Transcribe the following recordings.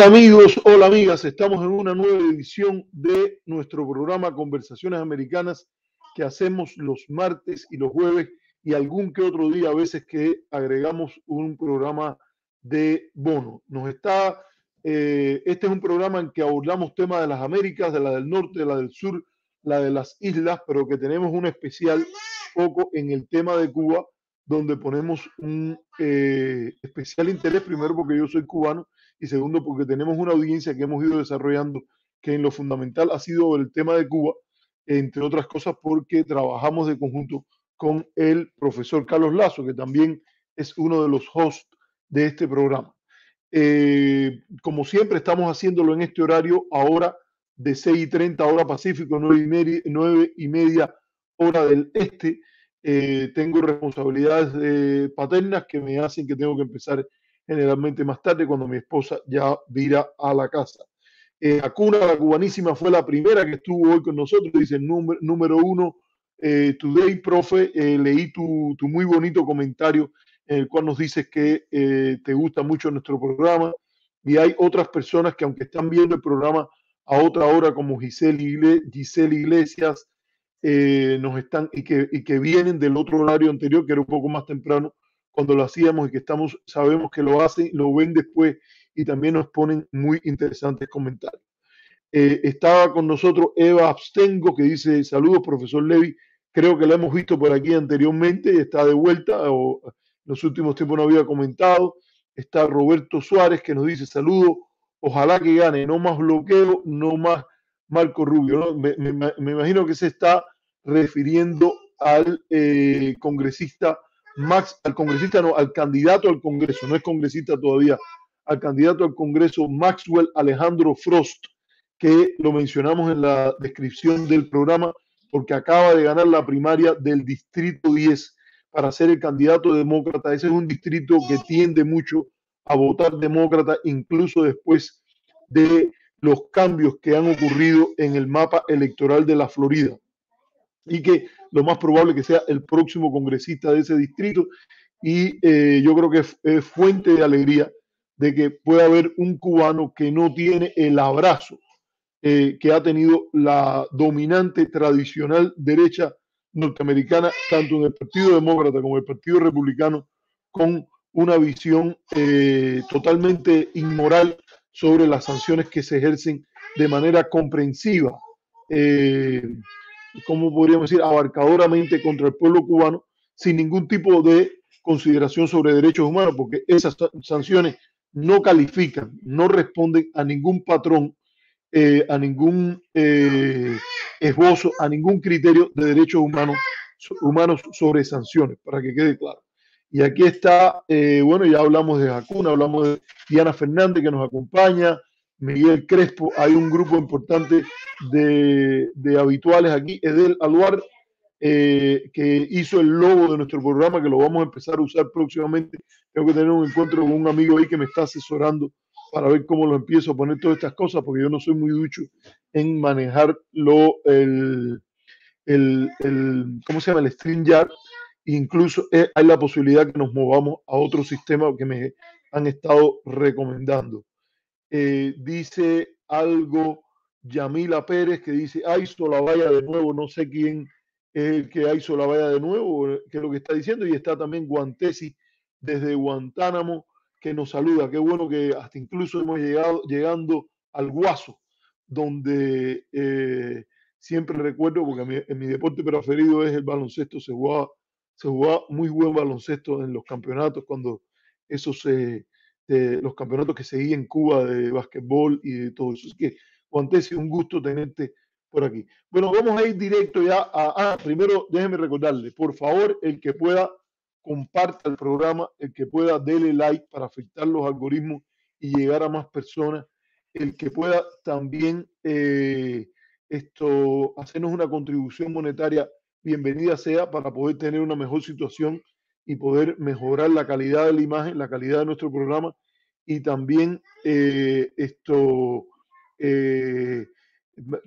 Hola amigos, hola amigas, estamos en una nueva edición de nuestro programa Conversaciones Americanas que hacemos los martes y los jueves y algún que otro día a veces que agregamos un programa de bono. Nos está, eh, este es un programa en que abordamos temas de las Américas, de la del norte, de la del sur, la de las islas, pero que tenemos un especial foco en el tema de Cuba, donde ponemos un eh, especial interés, primero porque yo soy cubano y segundo porque tenemos una audiencia que hemos ido desarrollando que en lo fundamental ha sido el tema de Cuba, entre otras cosas porque trabajamos de conjunto con el profesor Carlos Lazo, que también es uno de los hosts de este programa. Eh, como siempre, estamos haciéndolo en este horario ahora de 6 y 30 hora Pacífico, 9 y media, 9 y media hora del este. Eh, tengo responsabilidades paternas que me hacen que tengo que empezar generalmente más tarde cuando mi esposa ya vira a la casa. Eh, Acuna, la cubanísima, fue la primera que estuvo hoy con nosotros. Dice número, número uno, eh, Today, profe, eh, leí tu, muy bonito comentario en el cual nos dices que eh, te gusta mucho nuestro programa y hay otras personas que aunque están viendo el programa a otra hora como Giselle, Giselle Iglesias, nos están y que vienen del otro horario anterior, que era un poco más temprano, cuando lo hacíamos y que estamos, sabemos que lo hacen, lo ven después y también nos ponen muy interesantes comentarios. Eh, estaba con nosotros Eva Abstengo que dice saludos profesor Levi, creo que la hemos visto por aquí anteriormente, está de vuelta o en los últimos tiempos no había comentado. Está Roberto Suárez que nos dice saludos, ojalá que gane, no más bloqueo, no más Marco Rubio. me, imagino que se está refiriendo al eh, congresista Max, al congresista no, al candidato al Congreso, no es congresista todavía, al candidato al Congreso Maxwell Alejandro Frost, que lo mencionamos en la descripción del programa, porque acaba de ganar la primaria del Distrito 10 para ser el candidato demócrata. Ese es un distrito que tiende mucho a votar demócrata, incluso después de los cambios que han ocurrido en el mapa electoral de la Florida. Y que lo más probable que sea el próximo congresista de ese distrito. Y eh, yo creo que es, es, fuente de alegría de que pueda haber un cubano que no tiene el abrazo eh, que ha tenido la dominante tradicional derecha norteamericana, tanto en el Partido Demócrata como en el Partido Republicano, con una visión eh, totalmente inmoral sobre las sanciones que se ejercen de manera comprensiva. Eh, ¿cómo podríamos decir?, abarcadoramente contra el pueblo cubano, sin ningún tipo de consideración sobre derechos humanos, porque esas sanciones no califican, no responden a ningún patrón, eh, a ningún eh, esbozo, a ningún criterio de derechos humanos, humanos sobre sanciones, para que quede claro. Y aquí está, eh, bueno, ya hablamos de Jacuna, hablamos de Diana Fernández que nos acompaña, Miguel Crespo, hay un grupo importante de, de habituales aquí, Edel Aluar, eh, que hizo el logo de nuestro programa, que lo vamos a empezar a usar próximamente. Tengo que tener un encuentro con un amigo ahí que me está asesorando para ver cómo lo empiezo a poner todas estas cosas, porque yo no soy muy ducho en manejar lo, el, el, el ¿cómo se llama? El StreamYard. Incluso eh, hay la posibilidad que nos movamos a otro sistema que me han estado recomendando. Eh, dice algo Yamila Pérez que dice, ay, la vaya de nuevo, no sé quién es el que hizo la vaya de nuevo, que es lo que está diciendo, y está también Guantesi desde Guantánamo que nos saluda. Qué bueno que hasta incluso hemos llegado llegando al Guaso, donde eh, siempre recuerdo, porque en mi deporte preferido es el baloncesto, se jugaba, se jugaba muy buen baloncesto en los campeonatos, cuando esos se, de los campeonatos que seguí en Cuba de básquetbol y de todo eso. Así que, Guantesi, un gusto tenerte por aquí. Bueno, vamos a ir directo ya a, ah, primero déjeme recordarle, por favor, el que pueda comparta el programa, el que pueda dele like para afectar los algoritmos y llegar a más personas, el que pueda también eh, esto hacernos una contribución monetaria, bienvenida sea para poder tener una mejor situación y poder mejorar la calidad de la imagen, la calidad de nuestro programa y también eh, esto eh,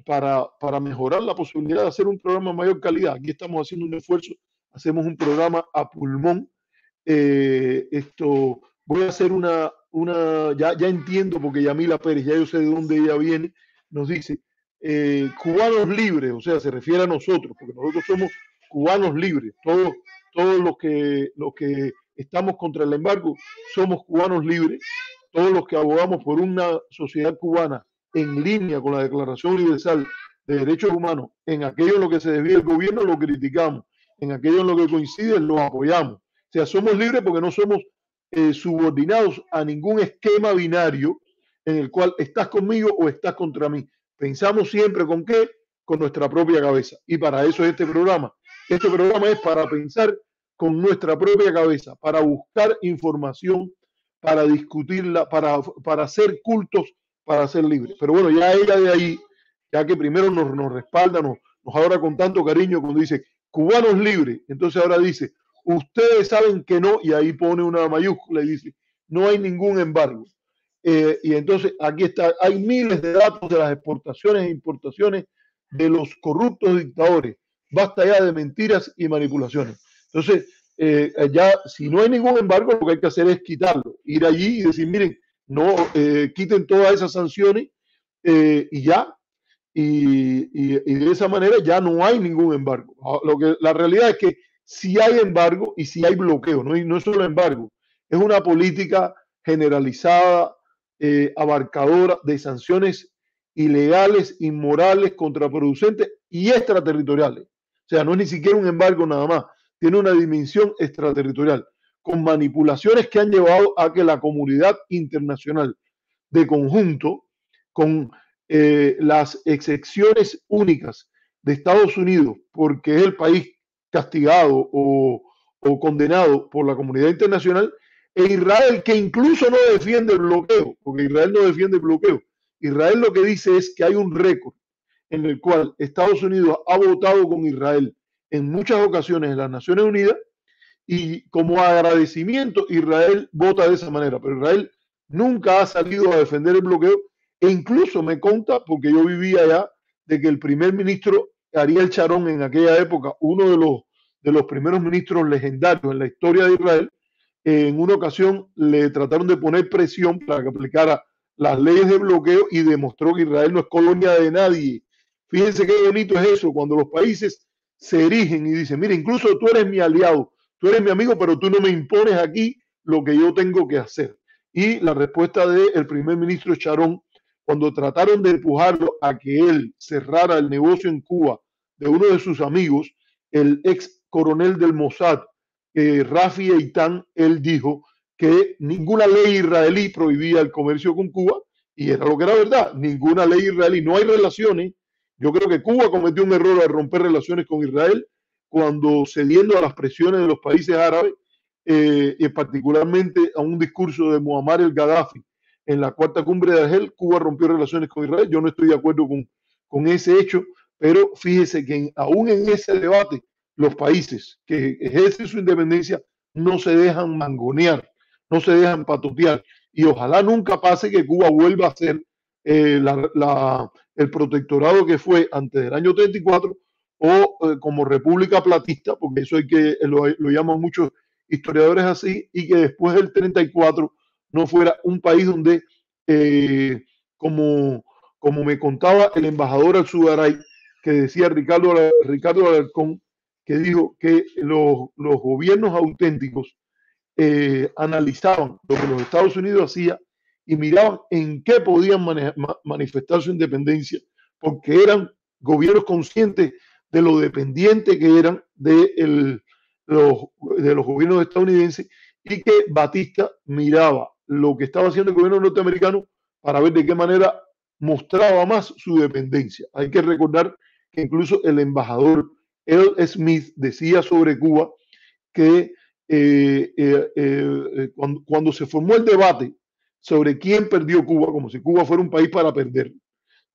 para, para mejorar la posibilidad de hacer un programa de mayor calidad. Aquí estamos haciendo un esfuerzo, hacemos un programa a pulmón. Eh, esto, voy a hacer una, una ya, ya entiendo porque Yamila Pérez, ya yo sé de dónde ella viene, nos dice, eh, cubanos libres, o sea, se refiere a nosotros, porque nosotros somos cubanos libres, todos, todos los, que, los que estamos contra el embargo somos cubanos libres, todos los que abogamos por una sociedad cubana en línea con la Declaración Universal de Derechos Humanos, en aquello en lo que se desvía el gobierno lo criticamos, en aquello en lo que coincide lo apoyamos. O sea, somos libres porque no somos eh, subordinados a ningún esquema binario en el cual estás conmigo o estás contra mí. Pensamos siempre con qué, con nuestra propia cabeza. Y para eso es este programa. Este programa es para pensar con nuestra propia cabeza, para buscar información, para discutirla, para, para hacer cultos, para ser libres. Pero bueno, ya ella de ahí, ya que primero nos, nos respalda, nos, nos ahora con tanto cariño cuando dice cubanos libres, entonces ahora dice, ustedes saben que no, y ahí pone una mayúscula y dice, no hay ningún embargo. Eh, y entonces aquí está, hay miles de datos de las exportaciones e importaciones de los corruptos dictadores. Basta ya de mentiras y manipulaciones. Entonces, eh, ya si no hay ningún embargo, lo que hay que hacer es quitarlo, ir allí y decir, miren, no eh, quiten todas esas sanciones y ya. Y, y, de esa manera ya no hay ningún embargo. Ah, lo que, la realidad es que si hay embargo y si hay bloqueo, no, no es solo embargo, es una política generalizada eh, abarcadora de sanciones ilegales, inmorales, contraproducentes y extraterritoriales. O sea, no es ni siquiera un embargo nada más, tiene una dimensión extraterritorial, con manipulaciones que han llevado a que la comunidad internacional de conjunto, con eh, las excepciones únicas de Estados Unidos, porque es el país castigado o, o condenado por la comunidad internacional, e Israel, que incluso no defiende el bloqueo, porque Israel no defiende el bloqueo. Israel lo que dice es que hay un récord en el cual Estados Unidos ha votado con Israel en muchas ocasiones en las Naciones Unidas y como agradecimiento Israel vota de esa manera, pero Israel nunca ha salido a defender el bloqueo e incluso me conta, porque yo vivía allá, de que el primer ministro Ariel Charón en aquella época, uno de los, de los primeros ministros legendarios en la historia de Israel, en una ocasión le trataron de poner presión para que aplicara las leyes de bloqueo y demostró que Israel no es colonia de nadie. Fíjense qué bonito es eso, cuando los países se erigen y dicen, mira, incluso tú eres mi aliado, tú eres mi amigo, pero tú no me impones aquí lo que yo tengo que hacer. Y la respuesta del primer ministro Charón, cuando trataron de empujarlo a que él cerrara el negocio en Cuba de uno de sus amigos, el ex coronel del Mossad, eh, Rafi Eitan, él dijo que ninguna ley israelí prohibía el comercio con Cuba y era lo que era verdad, ninguna ley israelí, no hay relaciones. Yo creo que Cuba cometió un error al romper relaciones con Israel cuando cediendo a las presiones de los países árabes eh, y particularmente a un discurso de Muammar el Gaddafi en la cuarta cumbre de Argel, Cuba rompió relaciones con Israel. Yo no estoy de acuerdo con, con ese hecho, pero fíjese que aún en ese debate los países que ejercen su independencia no se dejan mangonear, no se dejan patotear. Y ojalá nunca pase que Cuba vuelva a ser eh, el protectorado que fue antes del año 34 o eh, como república platista, porque eso hay que lo, llaman muchos historiadores así, y que después del 34 no fuera un país donde, eh, como, como me contaba el embajador al Sudaray, que decía Ricardo, Ricardo Alarcón, que dijo que los, gobiernos auténticos eh, analizaban lo que los Estados Unidos hacía y miraban en qué podían manifestar su independencia, porque eran gobiernos conscientes de lo dependiente que eran de, los, de los gobiernos estadounidenses y que Batista miraba lo que estaba haciendo el gobierno norteamericano para ver de qué manera mostraba más su dependencia. Hay que recordar que incluso el embajador Earl Smith decía sobre Cuba que eh, eh, eh, cuando, se formó el debate sobre quién perdió Cuba, como si Cuba fuera un país para perder.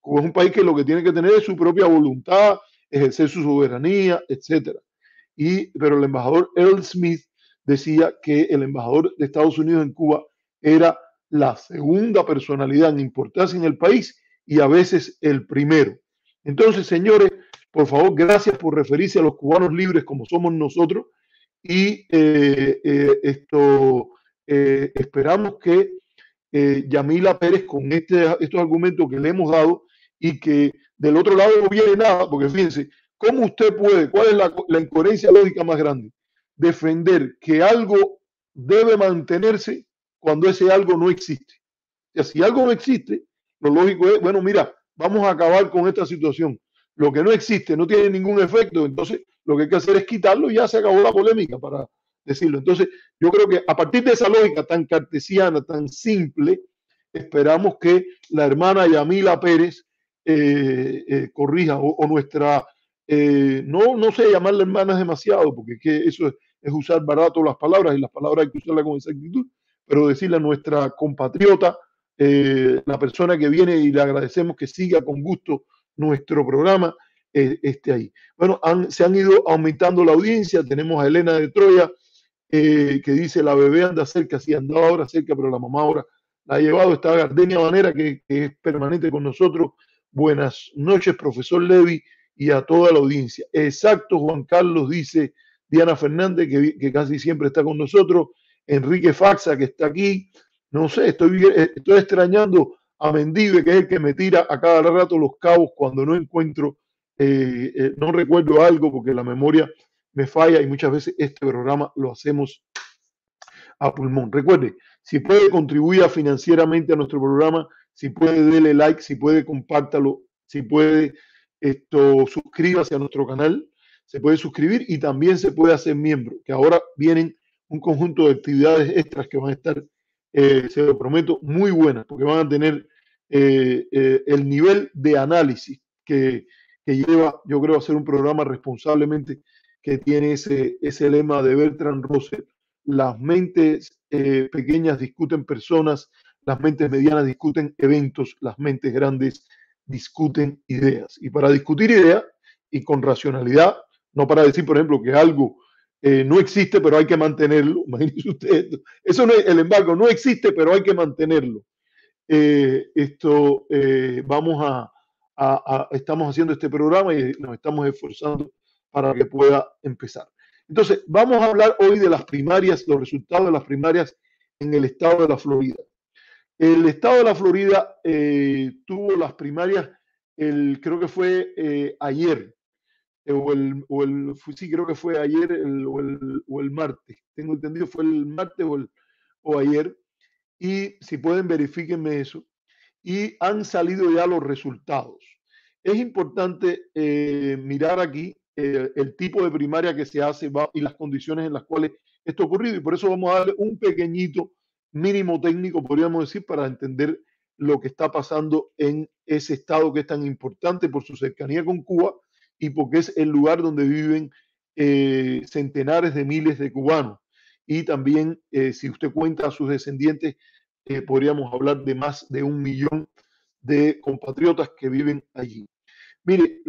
Cuba es un país que lo que tiene que tener es su propia voluntad, ejercer su soberanía, etc. Y, pero el embajador Earl Smith decía que el embajador de Estados Unidos en Cuba era la segunda personalidad en importancia en el país y a veces el primero. Entonces, señores, por favor, gracias por referirse a los cubanos libres como somos nosotros y eh, eh, esto eh, esperamos que eh, Yamila Pérez con este, estos argumentos que le hemos dado y que del otro lado no viene nada, porque fíjense, ¿cómo usted puede, cuál es la, la incoherencia lógica más grande? Defender que algo debe mantenerse cuando ese algo no existe. Si algo no existe, lo lógico es, bueno, mira, vamos a acabar con esta situación. Lo que no existe no tiene ningún efecto, entonces lo que hay que hacer es quitarlo y ya se acabó la polémica para decirlo. Entonces, yo creo que a partir de esa lógica tan cartesiana, tan simple, esperamos que la hermana Yamila Pérez eh, eh, corrija o, nuestra, eh, no, no sé llamarla hermana demasiado, porque que eso es, es, usar barato las palabras y las palabras hay que usarlas con exactitud, pero decirle a nuestra compatriota, la persona que viene y le agradecemos que siga con gusto nuestro programa, esté ahí. Bueno, se han ido aumentando la audiencia, tenemos a Elena de Troya, que dice la bebé anda cerca, sí andaba ahora cerca, pero la mamá ahora la ha llevado, está Gardenia Manera, que, es permanente con nosotros, Buenas noches, profesor Levi, y a toda la audiencia. Exacto, Juan Carlos, dice Diana Fernández, que, casi siempre está con nosotros. Enrique Faxa, que está aquí. No sé, estoy, estoy extrañando a Mendive, que es el que me tira a cada rato los cabos cuando no encuentro, eh, eh, no recuerdo algo, porque la memoria me falla y muchas veces este programa lo hacemos a pulmón. Recuerde, si puede contribuir financieramente a nuestro programa, si puede dele like, si puede compártalo, si puede esto suscríbase a nuestro canal, se puede suscribir y también se puede hacer miembro, que ahora vienen un conjunto de actividades extras que van a estar, eh, se lo prometo, muy buenas, porque van a tener eh, eh, el nivel de análisis que, que, lleva, yo creo, a ser un programa responsablemente que tiene ese, ese lema de Bertrand Russell, las mentes pequeñas discuten personas, las mentes medianas discuten eventos, las mentes grandes discuten ideas. Y para discutir ideas y con racionalidad, no para decir, por ejemplo, que algo eh, no existe, pero hay que mantenerlo. Imagínense ustedes, eso no es el embargo, no existe, pero hay que mantenerlo. Eh, esto eh, vamos a, estamos haciendo este programa y nos estamos esforzando para que pueda empezar. Entonces, vamos a hablar hoy de las primarias, los resultados de las primarias en el estado de la Florida. El estado de la Florida eh, tuvo las primarias, el, creo que fue eh, ayer, eh, o, el, o el, sí, creo que fue ayer o, el, o, el, martes. Tengo entendido, fue el martes o, o ayer. Y si pueden, verifíquenme eso. Y han salido ya los resultados. Es importante mirar aquí el tipo de primaria que se hace y las condiciones en las cuales esto ha ocurrido. Y por eso vamos a darle un pequeñito mínimo técnico, podríamos decir, para entender lo que está pasando en ese estado que es tan importante por su cercanía con Cuba y porque es el lugar donde viven eh, centenares de miles de cubanos. Y también, eh, si usted cuenta a sus descendientes, eh, podríamos hablar de más de un millón de compatriotas que viven allí. Mire,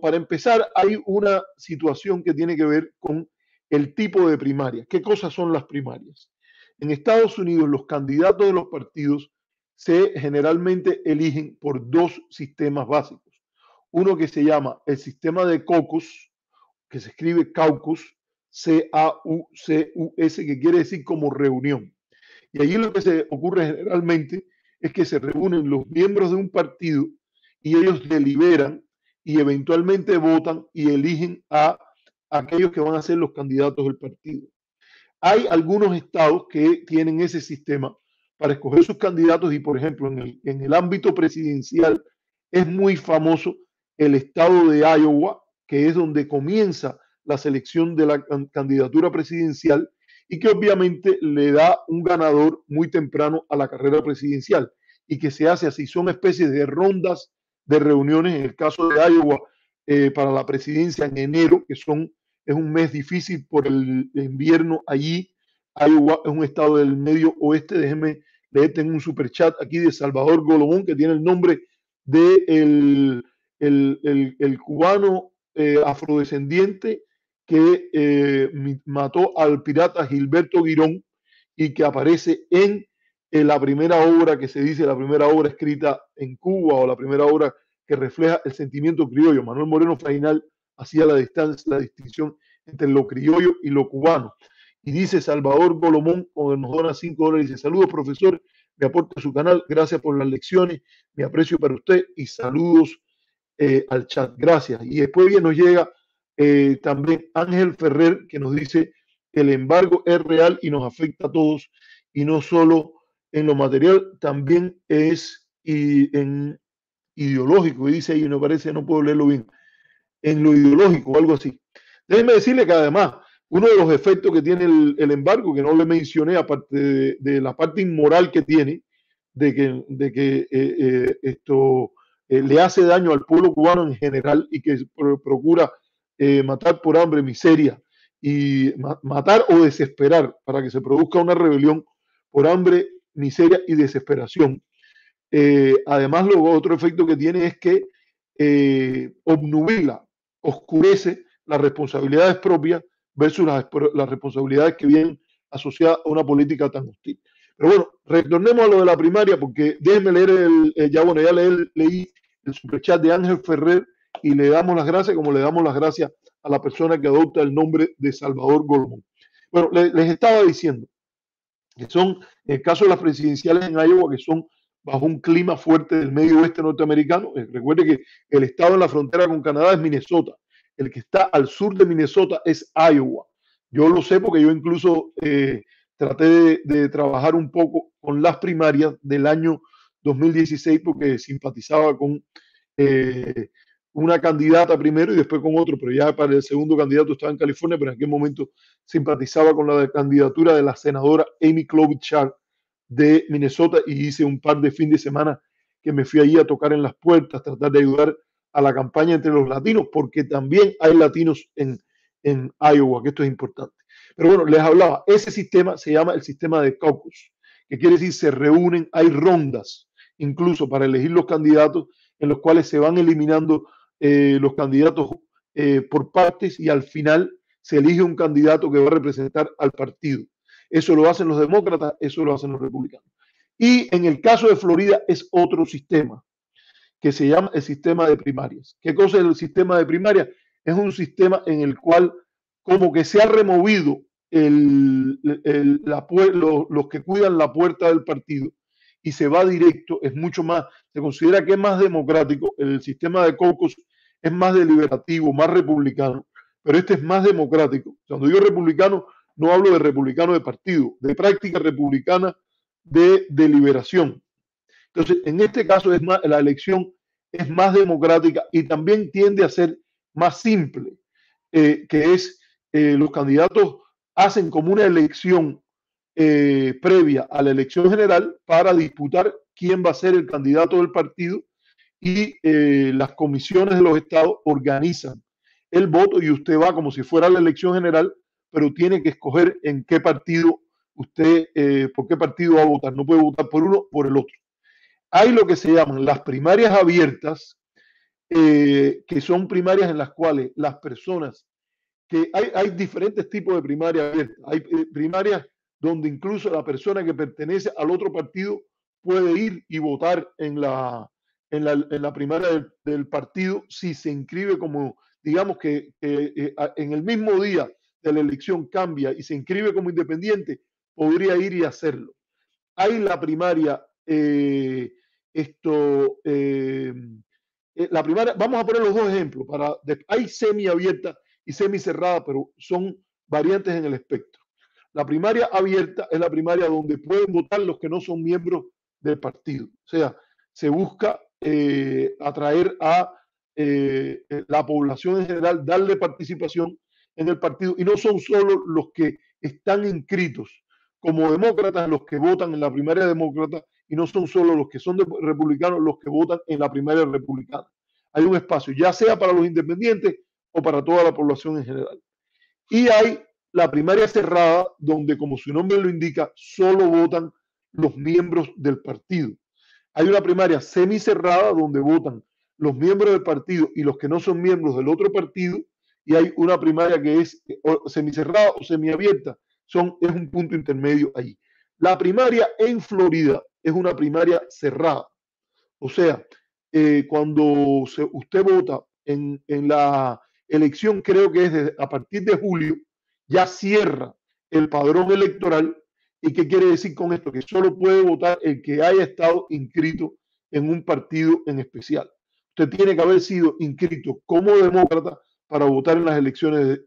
para empezar, hay una situación que tiene que ver con el tipo de primaria. ¿Qué cosas son las primarias? En Estados Unidos los candidatos de los partidos se generalmente eligen por dos sistemas básicos. Uno que se llama el sistema de caucus, que se escribe caucus, C-A-U-C-U-S, que quiere decir como reunión. Y allí lo que se ocurre generalmente es que se reúnen los miembros de un partido y ellos deliberan y eventualmente votan y eligen a aquellos que van a ser los candidatos del partido. Hay algunos estados que tienen ese sistema para escoger sus candidatos y, por ejemplo, en el, en el ámbito presidencial es muy famoso el estado de Iowa, que es donde comienza la selección de la candidatura presidencial y que obviamente le da un ganador muy temprano a la carrera presidencial y que se hace así. Son especies de rondas de reuniones, en el caso de Iowa, eh, para la presidencia en enero, que son es un mes difícil por el invierno allí. Iowa es un estado del medio oeste. Déjenme leer, tengo un super chat aquí de Salvador Golomón que tiene el nombre de el, el, cubano eh, afrodescendiente que eh, mató al pirata Gilberto Girón y que aparece en, la primera obra que se dice, la primera obra escrita en Cuba o la primera obra que refleja el sentimiento criollo. Manuel Moreno Fainal hacía la, distancia, la distinción entre lo criollo y lo cubano. Y dice Salvador Golomón, cuando nos dona cinco dólares, dice, saludos profesor, me aporte a su canal. Gracias por las lecciones, mi aprecio para usted y saludos eh, al chat. Gracias. Y después bien nos llega eh, también Ángel Ferrer que nos dice el embargo es real y nos afecta a todos y no solo en lo material, también es y en ideológico. Y dice ahí, me parece, no puedo leerlo bien, en lo ideológico algo así. Déjeme decirle que además, uno de los efectos que tiene el, embargo, que no le mencioné, aparte de, la parte inmoral que tiene, de que, de que eh, eh, esto eh, le hace daño al pueblo cubano en general y que procura matar por hambre, miseria y matar o desesperar para que se produzca una rebelión por hambre, miseria y desesperación. además, lo otro efecto que tiene es que obnubila, oscurece las responsabilidades propias versus las, responsabilidades que vienen asociadas a una política tan hostil. Pero bueno, retornemos a lo de la primaria, porque déjenme leer el, eh, ya bueno, ya leí el superchat de Ángel Ferrer y le damos las gracias como le damos las gracias a la persona que adopta el nombre de Salvador Golmón. Bueno, les, estaba diciendo que son, en el caso de las presidenciales en Iowa, que son bajo un clima fuerte del medio oeste norteamericano. Eh, recuerde que el estado en la frontera con Canadá es Minnesota el que está al sur de Minnesota es Iowa. Yo lo sé porque yo incluso eh, traté de, trabajar un poco con las primarias del año 2016 porque simpatizaba con eh, una candidata primero y después con otro, pero ya para el segundo candidato estaba en California, pero en aquel momento simpatizaba con la candidatura de la senadora Amy Klobuchar de Minnesota y hice un par de fines de semana que me fui allí a tocar en las puertas, tratar de ayudar a la campaña entre los latinos, porque también hay latinos en, en Iowa, que esto es importante. Pero bueno, les hablaba, ese sistema se llama el sistema de caucus, que quiere decir se reúnen, hay rondas incluso para elegir los candidatos en los cuales se van eliminando eh, los candidatos eh, por partes y al final se elige un candidato que va a representar al partido. Eso lo hacen los demócratas, eso lo hacen los republicanos. Y en el caso de Florida es otro sistema que se llama el sistema de primarias. ¿Qué cosa es el sistema de primarias? Es un sistema en el cual como que se ha removido la, los, que cuidan la puerta del partido y se va directo, es mucho más, se considera que es más democrático, el sistema de caucus es más deliberativo, más republicano, pero este es más democrático. Cuando digo republicano, no hablo de republicano de partido, de práctica republicana de deliberación. Entonces, en este caso la elección es más democrática y también tiende a ser más simple, eh, que es eh, los candidatos hacen como una elección eh, previa a la elección general para disputar quién va a ser el candidato del partido y las comisiones de los estados organizan el voto y usted va como si fuera la elección general, pero tiene que escoger en qué partido usted, por qué partido va a votar. No puede votar por uno por el otro hay lo que se llaman las primarias abiertas, eh, que son primarias en las cuales las personas, que hay, diferentes tipos de primarias abiertas. Hay eh, primarias donde incluso la persona que pertenece al otro partido puede ir y votar en la, en la, primaria del, partido si se inscribe como, digamos que eh, en el mismo día de la elección cambia y se inscribe como independiente, podría ir y hacerlo. Hay la primaria esto, eh, eh, la primera, vamos a poner los dos ejemplos. Para, hay semiabierta y semicerrada, pero son variantes en el espectro. La primaria abierta es la primaria donde pueden votar los que no son miembros del partido. O sea, se busca eh, atraer a la población en general, darle participación en el partido y no son solo los que están inscritos como demócratas los que votan en la primaria demócrata y no son solo los que son republicanos los que votan en la primaria republicana. Hay un espacio, ya sea para los independientes o para toda la población en general. Y hay la primaria cerrada, donde, como su nombre lo indica, solo votan los miembros del partido. Hay una primaria semicerrada, donde votan los miembros del partido y los que no son miembros del otro partido. Y hay una primaria que es semicerrada o semiabierta. Son, es un punto intermedio ahí. La primaria en Florida es una primaria cerrada. O sea, eh, cuando usted vota en, la elección, creo que es a partir de julio, ya cierra el padrón electoral ¿Y qué quiere decir con esto? Que solo puede votar el que haya estado inscrito en un partido en especial. Usted tiene que haber sido inscrito como demócrata para votar en las elecciones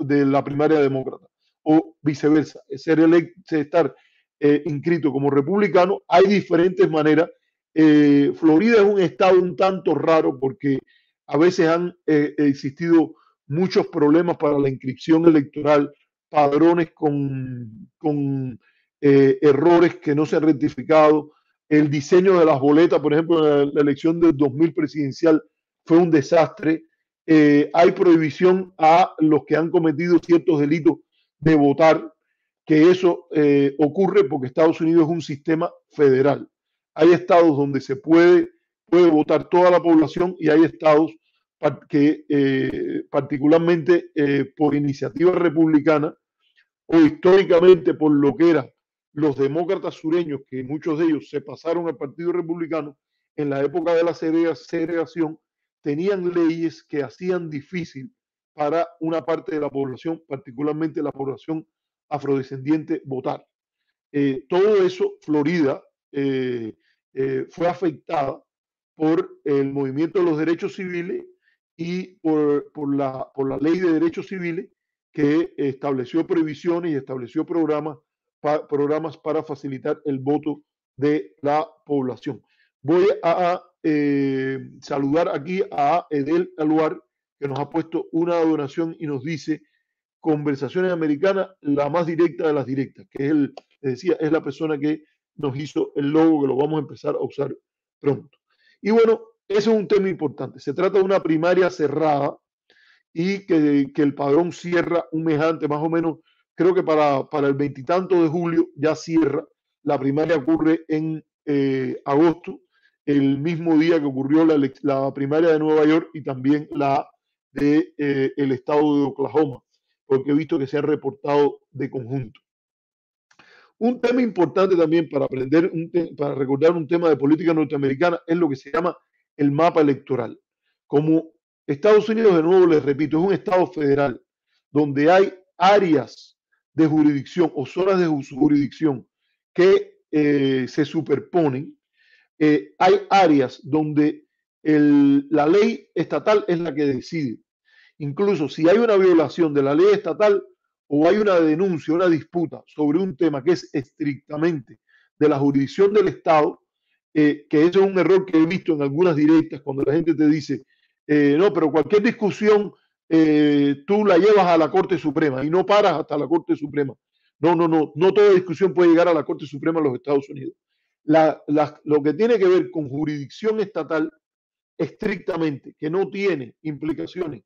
de, la primaria demócrata o viceversa, ser estar eh, inscrito como republicano. Hay diferentes maneras. Eh, Florida es un estado un tanto raro porque a veces han eh, existido muchos problemas para la inscripción electoral, padrones con, con errores que no se han rectificado. El diseño de las boletas, por ejemplo, en la, elección del 2000 presidencial fue un desastre. hay prohibición a los que han cometido ciertos delitos de votar que eso eh, ocurre porque Estados Unidos es un sistema federal. Hay estados donde se puede, puede votar toda la población y hay estados que eh, particularmente eh, por iniciativa republicana o históricamente por lo que eran los demócratas sureños, que muchos de ellos se pasaron al Partido Republicano en la época de la segregación, tenían leyes que hacían difícil para una parte de la población, particularmente la población afrodescendiente votar. Eh, todo eso, Florida eh, eh, fue afectada por el movimiento de los derechos civiles y por, por, la, por la ley de derechos civiles que estableció previsiones y estableció programas, programas para facilitar el voto de la población. Voy a saludar aquí a Edel Aluar, que nos ha puesto una donación y nos dice Conversaciones Americanas, la más directa de las directas, que es el, decía, es la persona que nos hizo el logo, que lo vamos a empezar a usar pronto. Y bueno, eso es un tema importante. Se trata de una primaria cerrada y que, el padrón cierra un mes antes, más o menos, creo que para, para el veintitanto de julio ya cierra. La primaria ocurre en eh, agosto, el mismo día que ocurrió la, primaria de Nueva York y también la de, eh, el estado de Oklahoma porque he visto que se ha reportado de conjunto. Un tema importante también para aprender, para recordar un tema de política norteamericana es lo que se llama el mapa electoral. Como Estados Unidos, de nuevo les repito, es un estado federal donde hay áreas de jurisdicción o zonas de jurisdicción que eh, se superponen. Eh, hay áreas donde la ley estatal es la que decide. Incluso si hay una violación de la ley estatal o hay una denuncia, una disputa sobre un tema que es estrictamente de la jurisdicción del Estado, eh, que eso es un error que he visto en algunas directas cuando la gente te dice, no, pero cualquier discusión eh, tú la llevas a la Corte Suprema y no paras hasta la Corte Suprema. No, no, no, no toda discusión puede llegar a la Corte Suprema de los Estados Unidos. lo que tiene que ver con jurisdicción estatal estrictamente, que no tiene implicaciones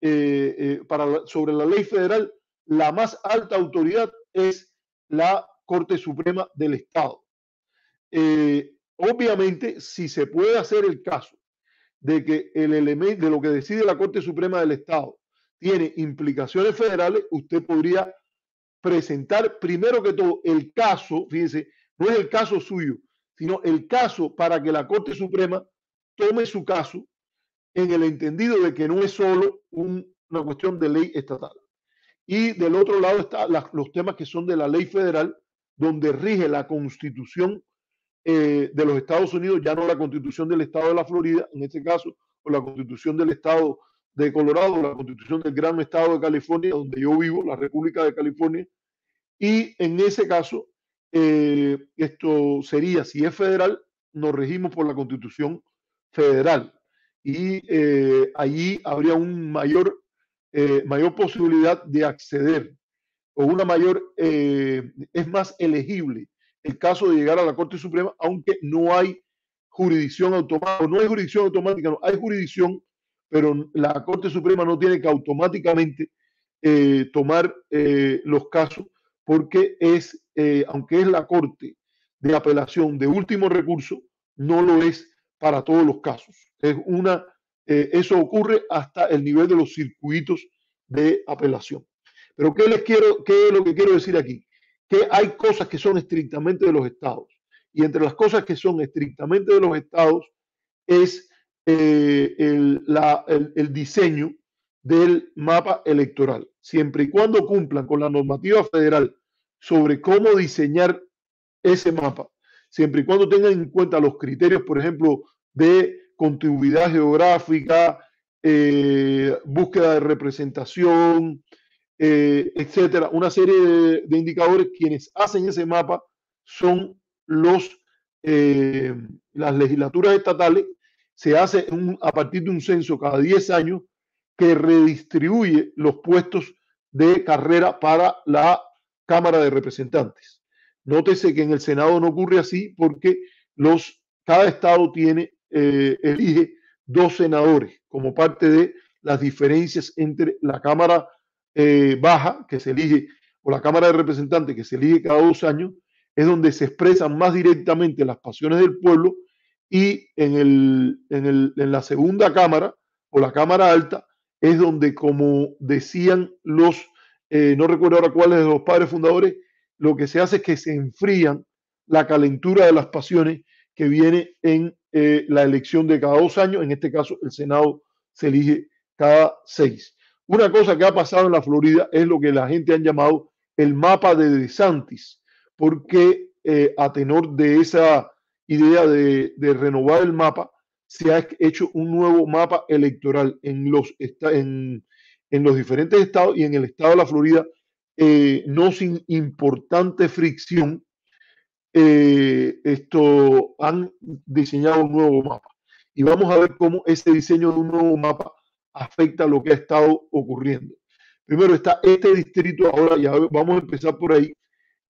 eh, eh, para, sobre la ley federal, la más alta autoridad es la Corte Suprema del Estado. Obviamente, si se puede hacer el caso de que el elemento de lo que decide la Corte Suprema del Estado tiene implicaciones federales, usted podría presentar primero que todo el caso, fíjense, no es el caso suyo, sino el caso para que la Corte Suprema tome su caso en el entendido de que no es solo una cuestión de ley estatal. Y del otro lado están los temas que son de la ley federal, donde rige la constitución eh, de los Estados Unidos, ya no la constitución del estado de la Florida, en este caso, o la constitución del estado de Colorado, la constitución del gran estado de California, donde yo vivo, la República de California. Y en ese caso, eh, esto sería, si es federal, nos regimos por la constitución federal y eh, allí habría un mayor, mayor posibilidad de acceder o una mayor, es más elegible el caso de llegar a la Corte Suprema, aunque no hay jurisdicción automática, no hay jurisdicción automática, no, hay jurisdicción, pero la Corte Suprema no tiene que automáticamente tomar los casos porque es, aunque es la Corte de apelación de último recurso, no lo es para todos los casos. Es una, eh, eso ocurre hasta el nivel de los circuitos de apelación. Pero ¿qué les quiero, qué es lo que quiero decir aquí? Que hay cosas que son estrictamente de los estados. Y entre las cosas que son estrictamente de los estados es eh, el, diseño del mapa electoral. Siempre y cuando cumplan con la normativa federal sobre cómo diseñar ese mapa, siempre y cuando tengan en cuenta los criterios, por ejemplo, de continuidad geográfica, eh, búsqueda de representación, eh, etcétera, una serie de, indicadores, quienes hacen ese mapa son los, eh, las legislaturas estatales, se hace a partir de un censo cada 10 años que redistribuye los puestos de carrera para la Cámara de Representantes. Nótese que en el Senado no ocurre así porque los, cada estado tiene, eh, elige dos senadores como parte de las diferencias entre la Cámara eh, Baja, que se elige, o la Cámara de Representantes, que se elige cada dos años, es donde se expresan más directamente las pasiones del pueblo y en, el, en, el, en la segunda Cámara, o la Cámara Alta, es donde, como decían los, eh, no recuerdo ahora cuáles de los padres fundadores, lo que se hace es que se enfrían la calentura de las pasiones que viene en eh, la elección de cada dos años. En este caso, el Senado se elige cada seis. Una cosa que ha pasado en la Florida es lo que la gente han llamado el mapa de DeSantis, porque eh, a tenor de esa idea de, renovar el mapa, se ha hecho un nuevo mapa electoral en los, en, en los diferentes estados y en el estado de la Florida, eh, no sin importante fricción, eh, esto han diseñado un nuevo mapa. Y vamos a ver cómo ese diseño de un nuevo mapa afecta lo que ha estado ocurriendo. Primero está este distrito, ahora ya vamos a empezar por ahí.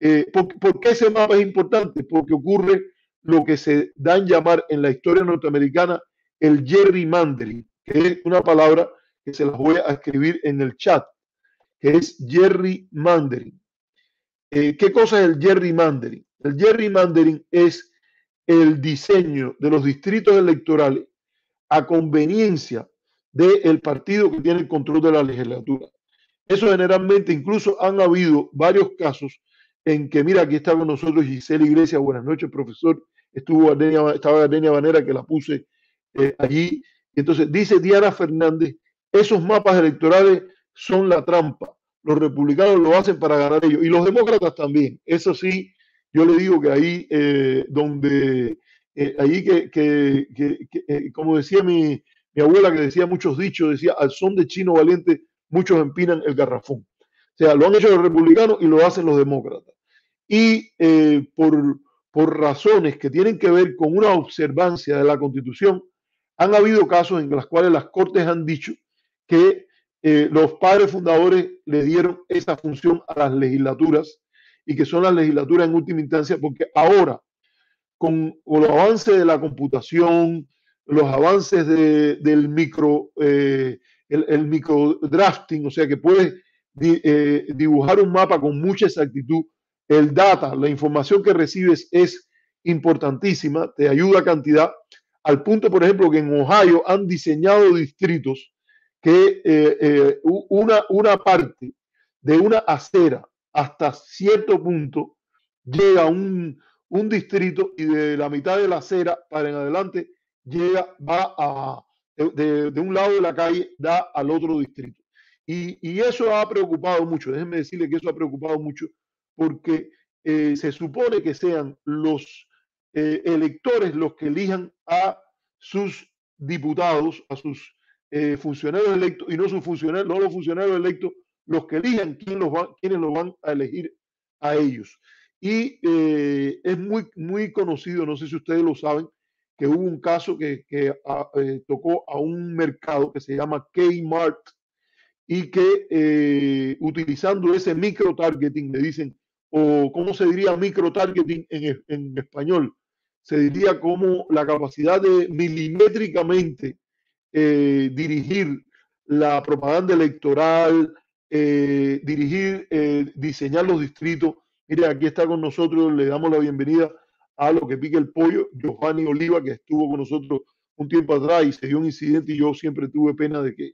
Eh, ¿por, qué ese mapa es importante? Porque ocurre lo que se da llamar en la historia norteamericana el gerrymandering, que es una palabra que se las voy a escribir en el chat, que es gerrymandering. Eh, ¿Qué cosa es el gerrymandering? El gerrymandering es el diseño de los distritos electorales a conveniencia del partido que tiene el control de la legislatura. Eso generalmente, incluso han habido varios casos en que, mira, aquí está con nosotros Giselle Iglesias, buenas noches, profesor, estuvo estaba Gardenia Vanera que la puse eh, allí. Entonces dice Diana Fernández, esos mapas electorales son la trampa. Los republicanos lo hacen para ganar ellos y los demócratas también. Eso sí, yo le digo que ahí eh, donde, eh, ahí que, que, como decía mi, mi abuela que decía muchos dichos, decía, al son de chino valiente, muchos empinan el garrafón. O sea, lo han hecho los republicanos y lo hacen los demócratas. Y por, por razones que tienen que ver con una observancia de la Constitución, han habido casos en los cuales las Cortes han dicho que eh, los padres fundadores le dieron esa función a las legislaturas y que son las legislaturas en última instancia, porque ahora, con, los avances de la computación, los avances del micro, eh, el, micro drafting, o sea que puedes eh, dibujar un mapa con mucha exactitud, el data, la información que recibes es importantísima, te ayuda cantidad, al punto, por ejemplo, que en Ohio han diseñado distritos que eh, una, una parte de una acera hasta cierto punto llega a un, un, distrito y de la mitad de la acera para en adelante llega, va a, de, un lado de la calle, da al otro distrito. Y, eso ha preocupado mucho, déjenme decirle que eso ha preocupado mucho porque eh, se supone que sean los eh, electores los que elijan a sus diputados, a sus eh, funcionarios electos y no sus funcionarios, no los funcionarios electos, los que elijan quién los va, quiénes los van a elegir a ellos. Y es muy, muy conocido, no sé si ustedes lo saben, que hubo un caso que, ah, tocó a un mercado que se llama Kmart y que utilizando ese micro targeting le dicen, o cómo se diría micro targeting en, español, se diría como la capacidad de milimétricamente eh, dirigir la propaganda electoral, eh, dirigir, eh, diseñar los distritos. Mire, aquí está con nosotros, le damos la bienvenida a lo que pique el pollo, Giovanni Oliva, que estuvo con nosotros un tiempo atrás y se dio un incidente y yo siempre tuve pena de que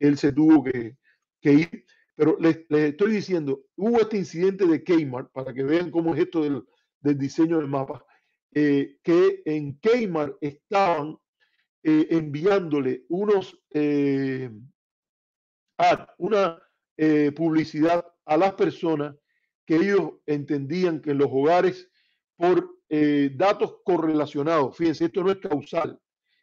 él se tuvo que, ir. Pero les, estoy diciendo, hubo este incidente de Kmart, para que vean cómo es esto del, del diseño del mapa. Eh, que en Kmart estaban eh, enviándole unos eh, una publicidad a las personas que ellos entendían que en los hogares, por eh, datos correlacionados, fíjense, esto no es causal,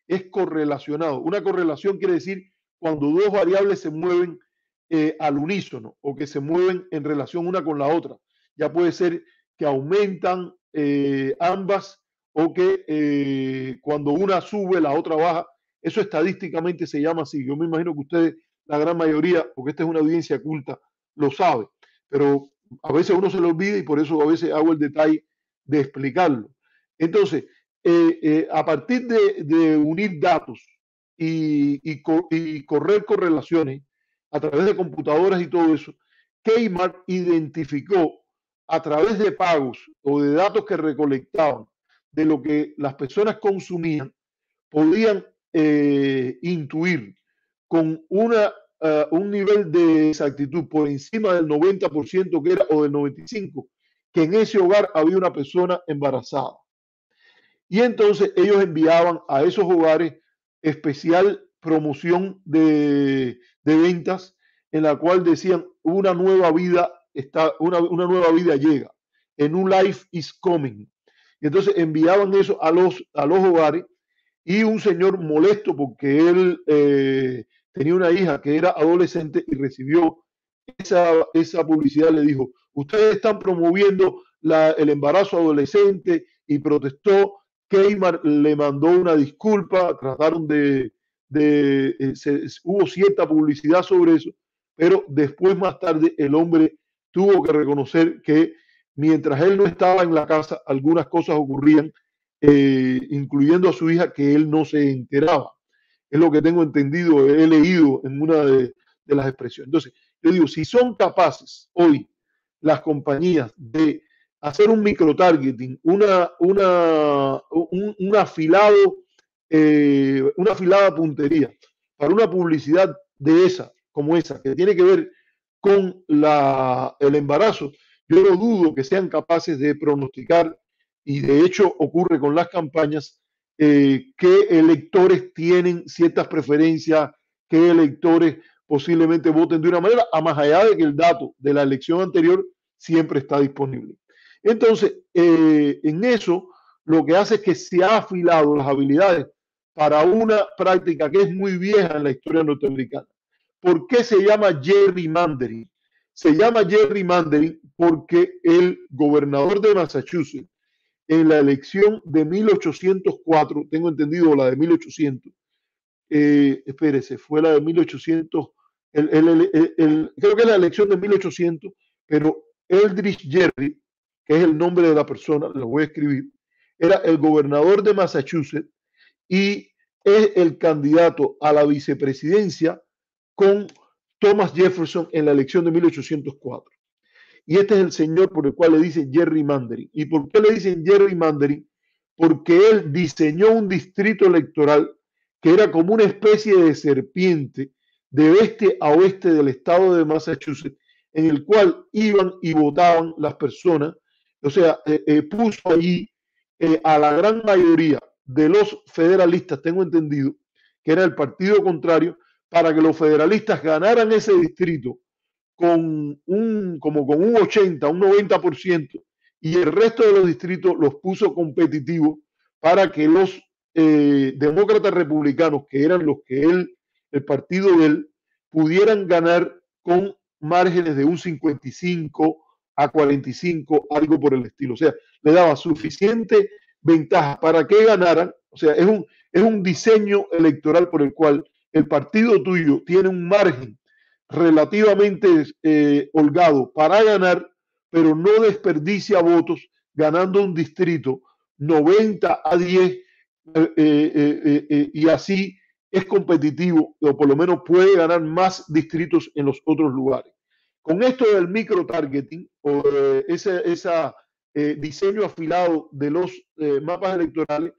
es correlacionado. Una correlación quiere decir cuando dos variables se mueven eh, al unísono o que se mueven en relación una con la otra. Ya puede ser que aumentan eh, ambas o que cuando una sube, la otra baja. Eso estadísticamente se llama así. Yo me imagino que ustedes, la gran mayoría, porque esta es una audiencia culta, lo sabe. Pero a veces uno se lo olvida y por eso a veces hago el detalle de explicarlo. Entonces, eh, eh, a partir de, unir datos y, correr correlaciones a través de computadoras y todo eso, Kmart identificó a través de pagos o de datos que recolectaban de lo que las personas consumían, podían eh, intuir con una un nivel de exactitud por encima del 90% que era o del 95%, que en ese hogar había una persona embarazada. Y entonces ellos enviaban a esos hogares especial promoción de, de ventas en la cual decían una nueva vida está, una, una, nueva vida llega, en un life is coming. Y entonces enviaban eso a los, a los hogares y un señor molesto porque él eh, tenía una hija que era adolescente y recibió esa, esa publicidad, le dijo, ustedes están promoviendo el embarazo adolescente y protestó. Keymar le mandó una disculpa, trataron de, de eh, hubo cierta publicidad sobre eso, pero después más tarde el hombre tuvo que reconocer que mientras él no estaba en la casa, algunas cosas ocurrían, eh, incluyendo a su hija, que él no se enteraba es lo que tengo entendido, he leído en una de, las expresiones. Entonces, yo digo, si son capaces hoy las compañías de hacer un microtargeting, una, una, un, afilado, eh, una afilada puntería para una publicidad de esa, como esa, que tiene que ver con la, el embarazo, yo no dudo que sean capaces de pronosticar, y de hecho ocurre con las campañas, eh, qué electores tienen ciertas preferencias, qué electores posiblemente voten de una manera, a más allá de que el dato de la elección anterior siempre está disponible. Entonces, eh, en eso, lo que hace es que se ha afilado las habilidades para una práctica que es muy vieja en la historia norteamericana. ¿Por qué se llama gerrymandering? Se llama gerrymandering porque el gobernador de Massachusetts en la elección de 1804, tengo entendido la de 1800, eh, espérese, fue la de 1800, creo que es la elección de 1800, pero Eldridge Jerry, que es el nombre de la persona, lo voy a escribir, era el gobernador de Massachusetts y es el candidato a la vicepresidencia con Thomas Jefferson en la elección de 1804. Y este es el señor por el cual le dicen Jerry Mandarin. ¿Y por qué le dicen Jerry Mandarin? Porque él diseñó un distrito electoral que era como una especie de serpiente de este a oeste del estado de Massachusetts, en el cual iban y votaban las personas. O sea, eh, eh, puso allí eh, a la gran mayoría de los federalistas, tengo entendido, que era el partido contrario, para que los federalistas ganaran ese distrito con un, como con un 80, un 90%, y el resto de los distritos los puso competitivos para que los demócratas republicanos, que eran los que él, el partido de él, pudieran ganar con márgenes de un 55 a 45, algo por el estilo. O sea, le daba suficiente ventaja para que ganaran. O sea, es un, es un diseño electoral por el cual el partido tuyo tiene un margen relativamente eh, holgado para ganar, pero no desperdicia votos ganando un distrito 90 a 10 eh, eh, y así es competitivo o por lo menos puede ganar más distritos en los otros lugares. Con esto del micro targeting o ese esa, diseño afilado de los mapas electorales,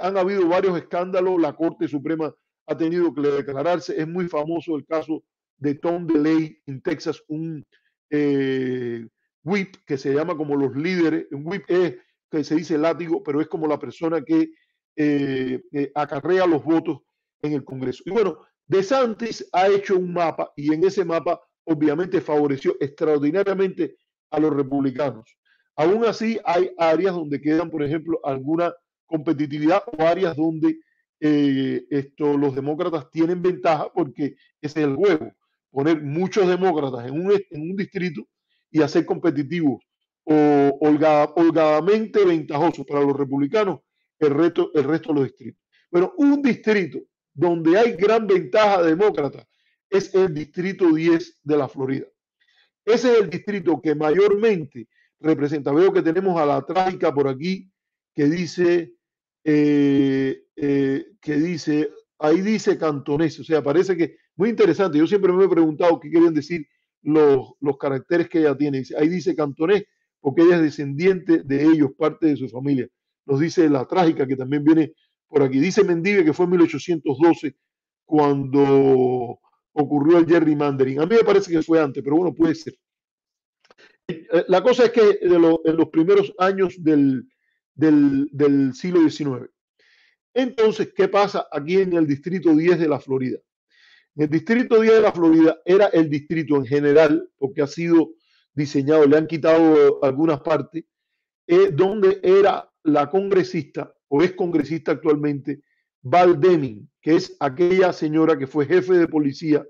han habido varios escándalos, la Corte Suprema ha tenido que declararse, es muy famoso el caso de Tom DeLay en Texas, un eh, whip que se llama como los líderes. Un whip es que se dice látigo, pero es como la persona que eh, eh, acarrea los votos en el Congreso. Y bueno, DeSantis ha hecho un mapa y en ese mapa obviamente favoreció extraordinariamente a los republicanos. Aún así, hay áreas donde quedan, por ejemplo, alguna competitividad o áreas donde eh, los demócratas tienen ventaja porque ese es el juego. Poner muchos demócratas en un, en un distrito y hacer competitivos o holgadamente ventajosos para los republicanos el resto, el resto de los distritos. Pero un distrito donde hay gran ventaja demócrata es el distrito 10 de la Florida. Ese es el distrito que mayormente representa. Veo que tenemos a la trágica por aquí que dice, eh, eh, que dice, ahí dice cantonés, o sea, parece que muy interesante. Yo siempre me he preguntado qué quieren decir los, los caracteres que ella tiene. Ahí dice cantonés porque ella es descendiente de ellos, parte de su familia. Nos dice la trágica que también viene por aquí. Dice Mendive que fue en 1812 cuando ocurrió el gerrymandering. A mí me parece que fue antes, pero bueno, puede ser. Eh, la cosa es que en los primeros años del, siglo XIX. Entonces, ¿qué pasa aquí en el distrito 10 de la Florida? El distrito 10 de la Florida era el distrito en general, porque ha sido diseñado, le han quitado algunas partes, eh, donde era la congresista, o es congresista actualmente, Val Deming, que es aquella señora que fue jefe de policía,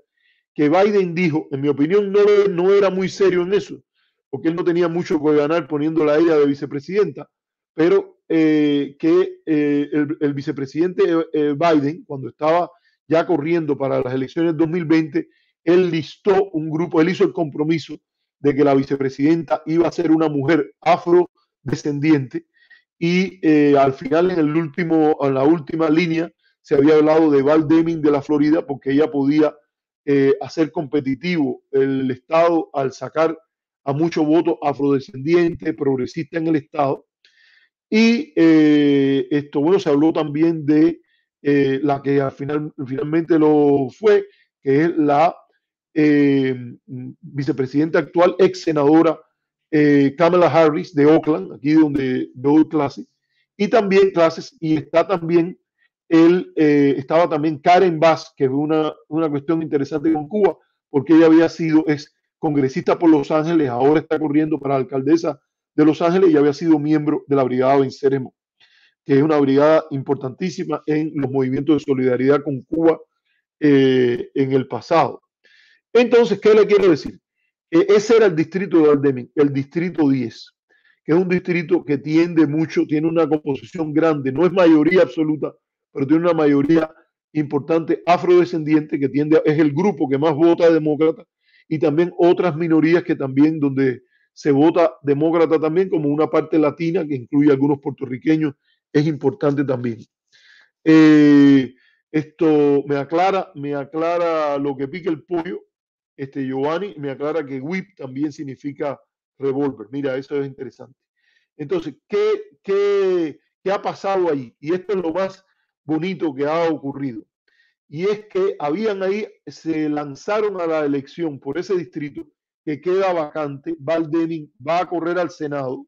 que Biden dijo, en mi opinión, no, no era muy serio en eso, porque él no tenía mucho que ganar poniendo la ella de vicepresidenta, pero eh, que eh, el, vicepresidente eh, Biden, cuando estaba ya corriendo para las elecciones 2020, él listó un grupo, él hizo el compromiso de que la vicepresidenta iba a ser una mujer afrodescendiente y al final en el último, en la última línea se había hablado de Val Deming de la Florida porque ella podía hacer competitivo el Estado al sacar a muchos votos afrodescendientes, progresistas en el Estado. Y eh, esto, bueno, se habló también de eh, la que al final, finalmente lo fue, que es la eh, vicepresidenta actual, ex senadora Kamala Harris de Oakland, aquí donde doy clases, y también clases, y está también él, estaba también Karen Bass, que es una, una cuestión interesante con Cuba, porque ella había sido, es congresista por Los Ángeles, ahora está corriendo para alcaldesa de Los Ángeles y había sido miembro de la Brigada Venceremos, que es una brigada importantísima en los movimientos de solidaridad con Cuba eh, en el pasado. Entonces, ¿qué le quiero decir? Eh, ese era el distrito de Aldeming, el distrito 10, que es un distrito que tiende mucho, tiene una composición grande, no es mayoría absoluta, pero tiene una mayoría importante afrodescendiente que tiende, es el grupo que más vota demócrata y también otras minorías que también donde se vota demócrata también como una parte latina que incluye algunos puertorriqueños, es importante también. Eh, esto me aclara, me aclara lo que pica el pollo, este Giovanni, me aclara que whip también significa revólver. Mira, eso es interesante. Entonces, ¿qué, qué, qué ha pasado ahí? Y esto es lo más bonito que ha ocurrido y es que habían ahí, se lanzaron a la elección por ese distrito que queda vacante, Val va a correr al Senado,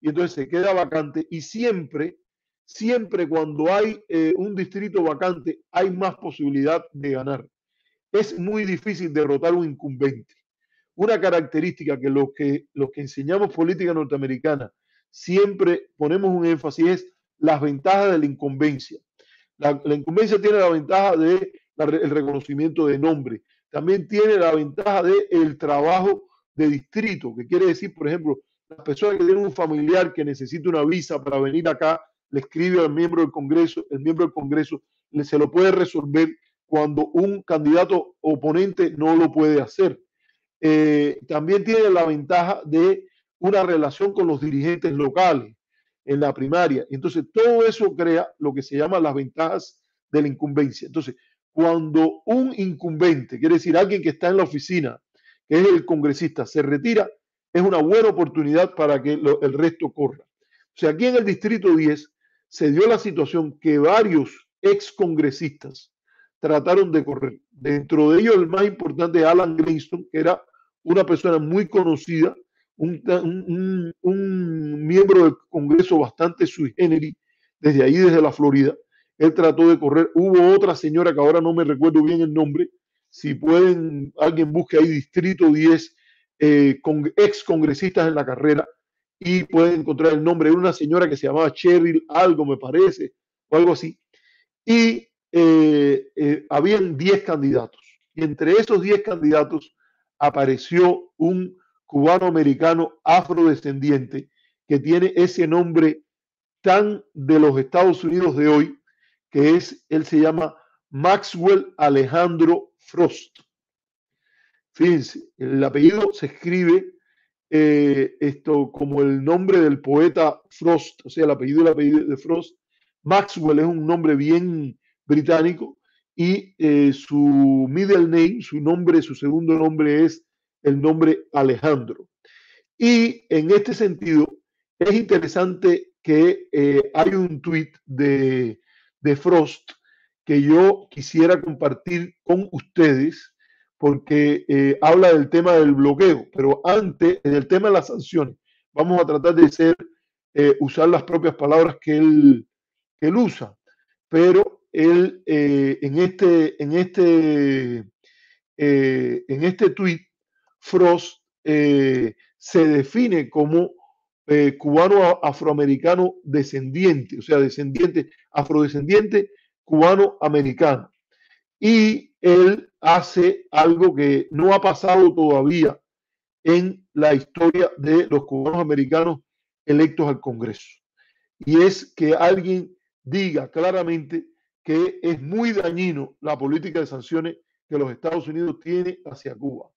y entonces se queda vacante, y siempre, siempre cuando hay eh, un distrito vacante, hay más posibilidad de ganar. Es muy difícil derrotar un incumbente. Una característica que los que, los que enseñamos política norteamericana siempre ponemos un énfasis es las ventajas de la incumbencia. La, incumbencia tiene la ventaja del el reconocimiento de nombre. También tiene la ventaja del trabajo de distrito, que quiere decir, por ejemplo, las personas que tienen un familiar que necesita una visa para venir acá, le escribe al miembro del Congreso, el miembro del Congreso le, se lo puede resolver cuando un candidato oponente no lo puede hacer. Eh, también tiene la ventaja de una relación con los dirigentes locales en la primaria. Entonces, todo eso crea lo que se llama las ventajas de la incumbencia. Entonces, cuando un incumbente, quiere decir alguien que está en la oficina, que es el congresista, se retira, es una buena oportunidad para que el resto corra. O sea, aquí en el Distrito 10 se dio la situación que varios ex congresistas trataron de correr. Dentro de ellos, el más importante, Alan Greenston, que era una persona muy conocida un, miembro del Congreso bastante sui generis, desde ahí, desde la Florida. Él trató de correr. Hubo otra señora que ahora no me recuerdo bien el nombre. Si pueden, alguien busque ahí Distrito 10 eh, con ex congresistas en la carrera y pueden encontrar el nombre de una señora que se llamaba Cheryl, algo me parece, o algo así. Y eh, eh, habían 10 candidatos. Y entre esos 10 candidatos apareció un cubano-americano afrodescendiente que tiene ese nombre tan de los Estados Unidos de hoy, que es, él se llama Maxwell Alejandro Frost. Fíjense, el apellido se escribe eh, esto como el nombre del poeta Frost, o sea, el apellido, el apellido de Frost. Maxwell es un nombre bien británico y eh, su middle name, su nombre, su segundo nombre es el nombre Alejandro. Y en este sentido, es interesante que eh, hay un tweet de, de Frost que yo quisiera compartir con ustedes porque eh, habla del tema del bloqueo, pero antes, en el tema de las sanciones, vamos a tratar de ser, usar las propias palabras que él, que él usa, pero él eh, en este, en este, en este tweet, Frost se define como cubano afroamericano descendiente, o sea, descendiente, afrodescendiente cubano-americano. Y él hace algo que no ha pasado todavía en la historia de los cubanos americanos electos al Congreso. Y es que alguien diga claramente que es muy dañino la política de sanciones que los Estados Unidos tiene hacia Cuba.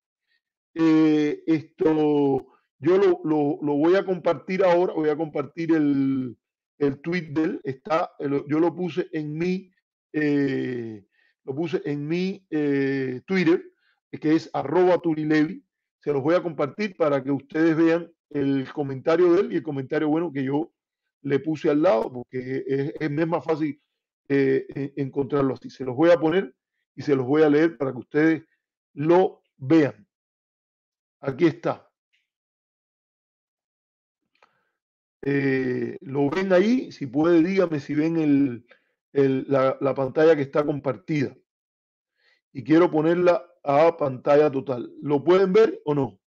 Eh, esto yo lo, voy a compartir ahora, voy a compartir el, el tweet de él, está, yo lo puse en mi, eh, lo puse en mi eh, Twitter, que es arroba turilevi. Se los voy a compartir para que ustedes vean el comentario de él y el comentario bueno que yo le puse al lado, porque es, es más fácil eh, encontrarlo así. Se los voy a poner y se los voy a leer para que ustedes lo vean. Aquí está. Eh, lo ven ahí, si puede, dígame si ven el, la, pantalla que está compartida. Y quiero ponerla a pantalla total. ¿Lo pueden ver o no?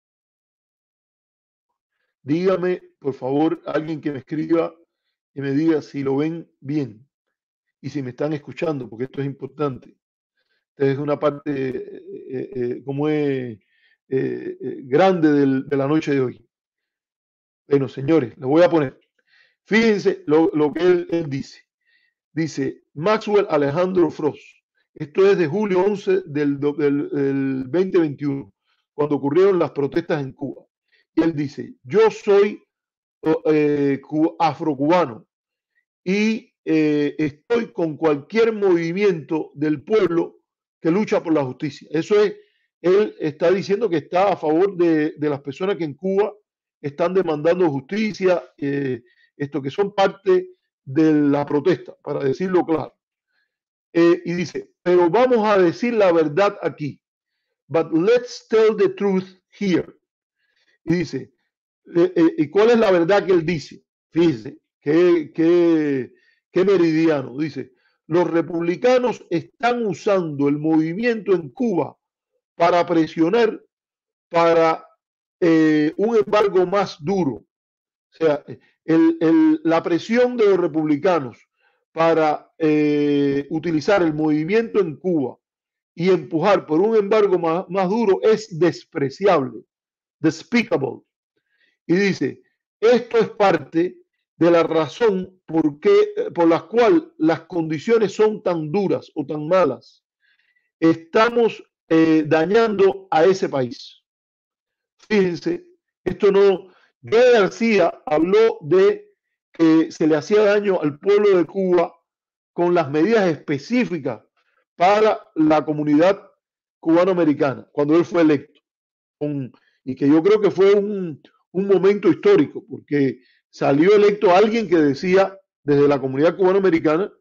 Dígame, por favor, alguien que me escriba y me diga si lo ven bien y si me están escuchando, porque esto es importante. Es una parte eh, eh, eh, como es grande de la noche de hoy. Bueno, señores, lo voy a poner. Fíjense lo, que él dice. Dice Maxwell Alejandro Frost. Esto es de julio 11 del, 2021, cuando ocurrieron las protestas en Cuba. Y él dice, yo soy eh, afrocubano y eh, estoy con cualquier movimiento del pueblo que lucha por la justicia. Eso es, él está diciendo que está a favor de, las personas que en Cuba están demandando justicia, eh, esto que son parte de la protesta, para decirlo claro. Eh, y dice, pero vamos a decir la verdad aquí. But let's tell the truth here. Y dice, ¿y cuál es la verdad que él dice? Fíjese, qué, qué, qué meridiano. Dice, los republicanos están usando el movimiento en Cuba para presionar para un embargo más duro. O sea, la presión de los republicanos para eh, utilizar el movimiento en Cuba y empujar por un embargo más, más duro es despreciable, despicable. Y dice, esto es parte de la razón por, qué, por la cual las condiciones son tan duras o tan malas. Estamos eh, dañando a ese país. Fíjense, esto no, García habló de que se le hacía daño al pueblo de Cuba con las medidas específicas para la comunidad cubanoamericana cuando él fue electo. y que yo creo que fue un, momento histórico, porque salió electo alguien que decía desde la comunidad cubanoamericana